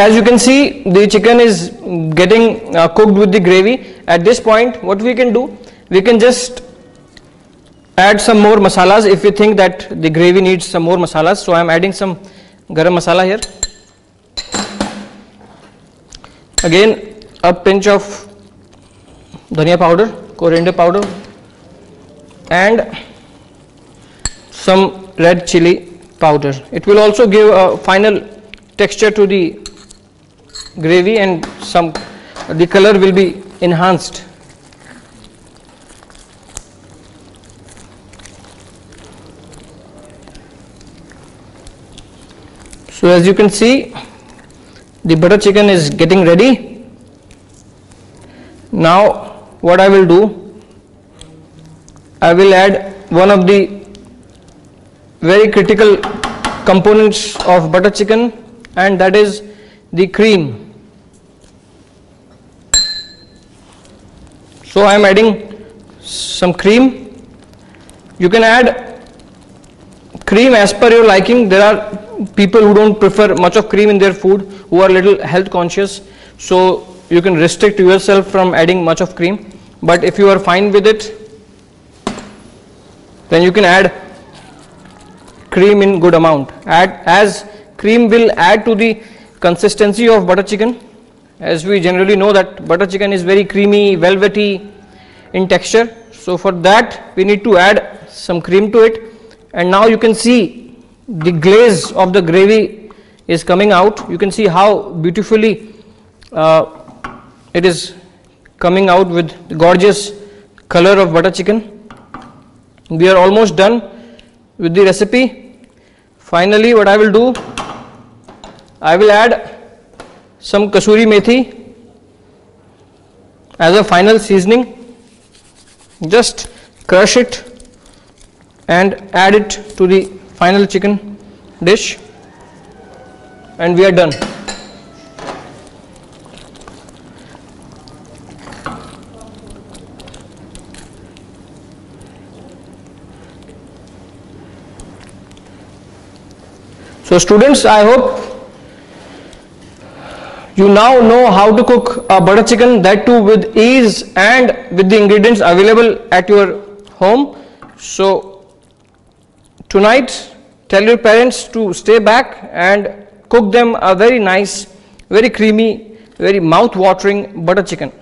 As, you can see the chicken is getting uh, cooked with the gravy. At this point what we can do, we can just add some more masalas if we think that the gravy needs some more masalas. So I am adding some garam masala here. Again a pinch of dhania powder, coriander powder and some red chili powder. It will also give a final texture to the gravy and some the color will be enhanced. So as you can see the butter chicken is getting ready. Now what I will do I will add one of the very critical components of butter chicken and that is the cream. So I am adding some cream. You can add cream as per your liking. There are people who don't prefer much of cream in their food who are little health conscious. So you can restrict yourself from adding much of cream. But if you are fine with it, then you can add cream in good amount. Add as cream will add to the consistency of butter chicken. As we generally know that butter chicken is very creamy velvety in texture. So for that we need to add some cream to it. And now you can see the glaze of the gravy is coming out. You can see how beautifully uh, it is coming out with the gorgeous color of butter chicken. We are almost done with the recipe. Finally what I will do I will add some kasuri methi as a final seasoning. Just crush it and add it to the final chicken dish and we are done. So students i hope you now know how to cook a butter chicken that too with ease and with the ingredients available at your home. So tonight tell your parents to stay back and cook them a very nice very creamy very mouth watering butter chicken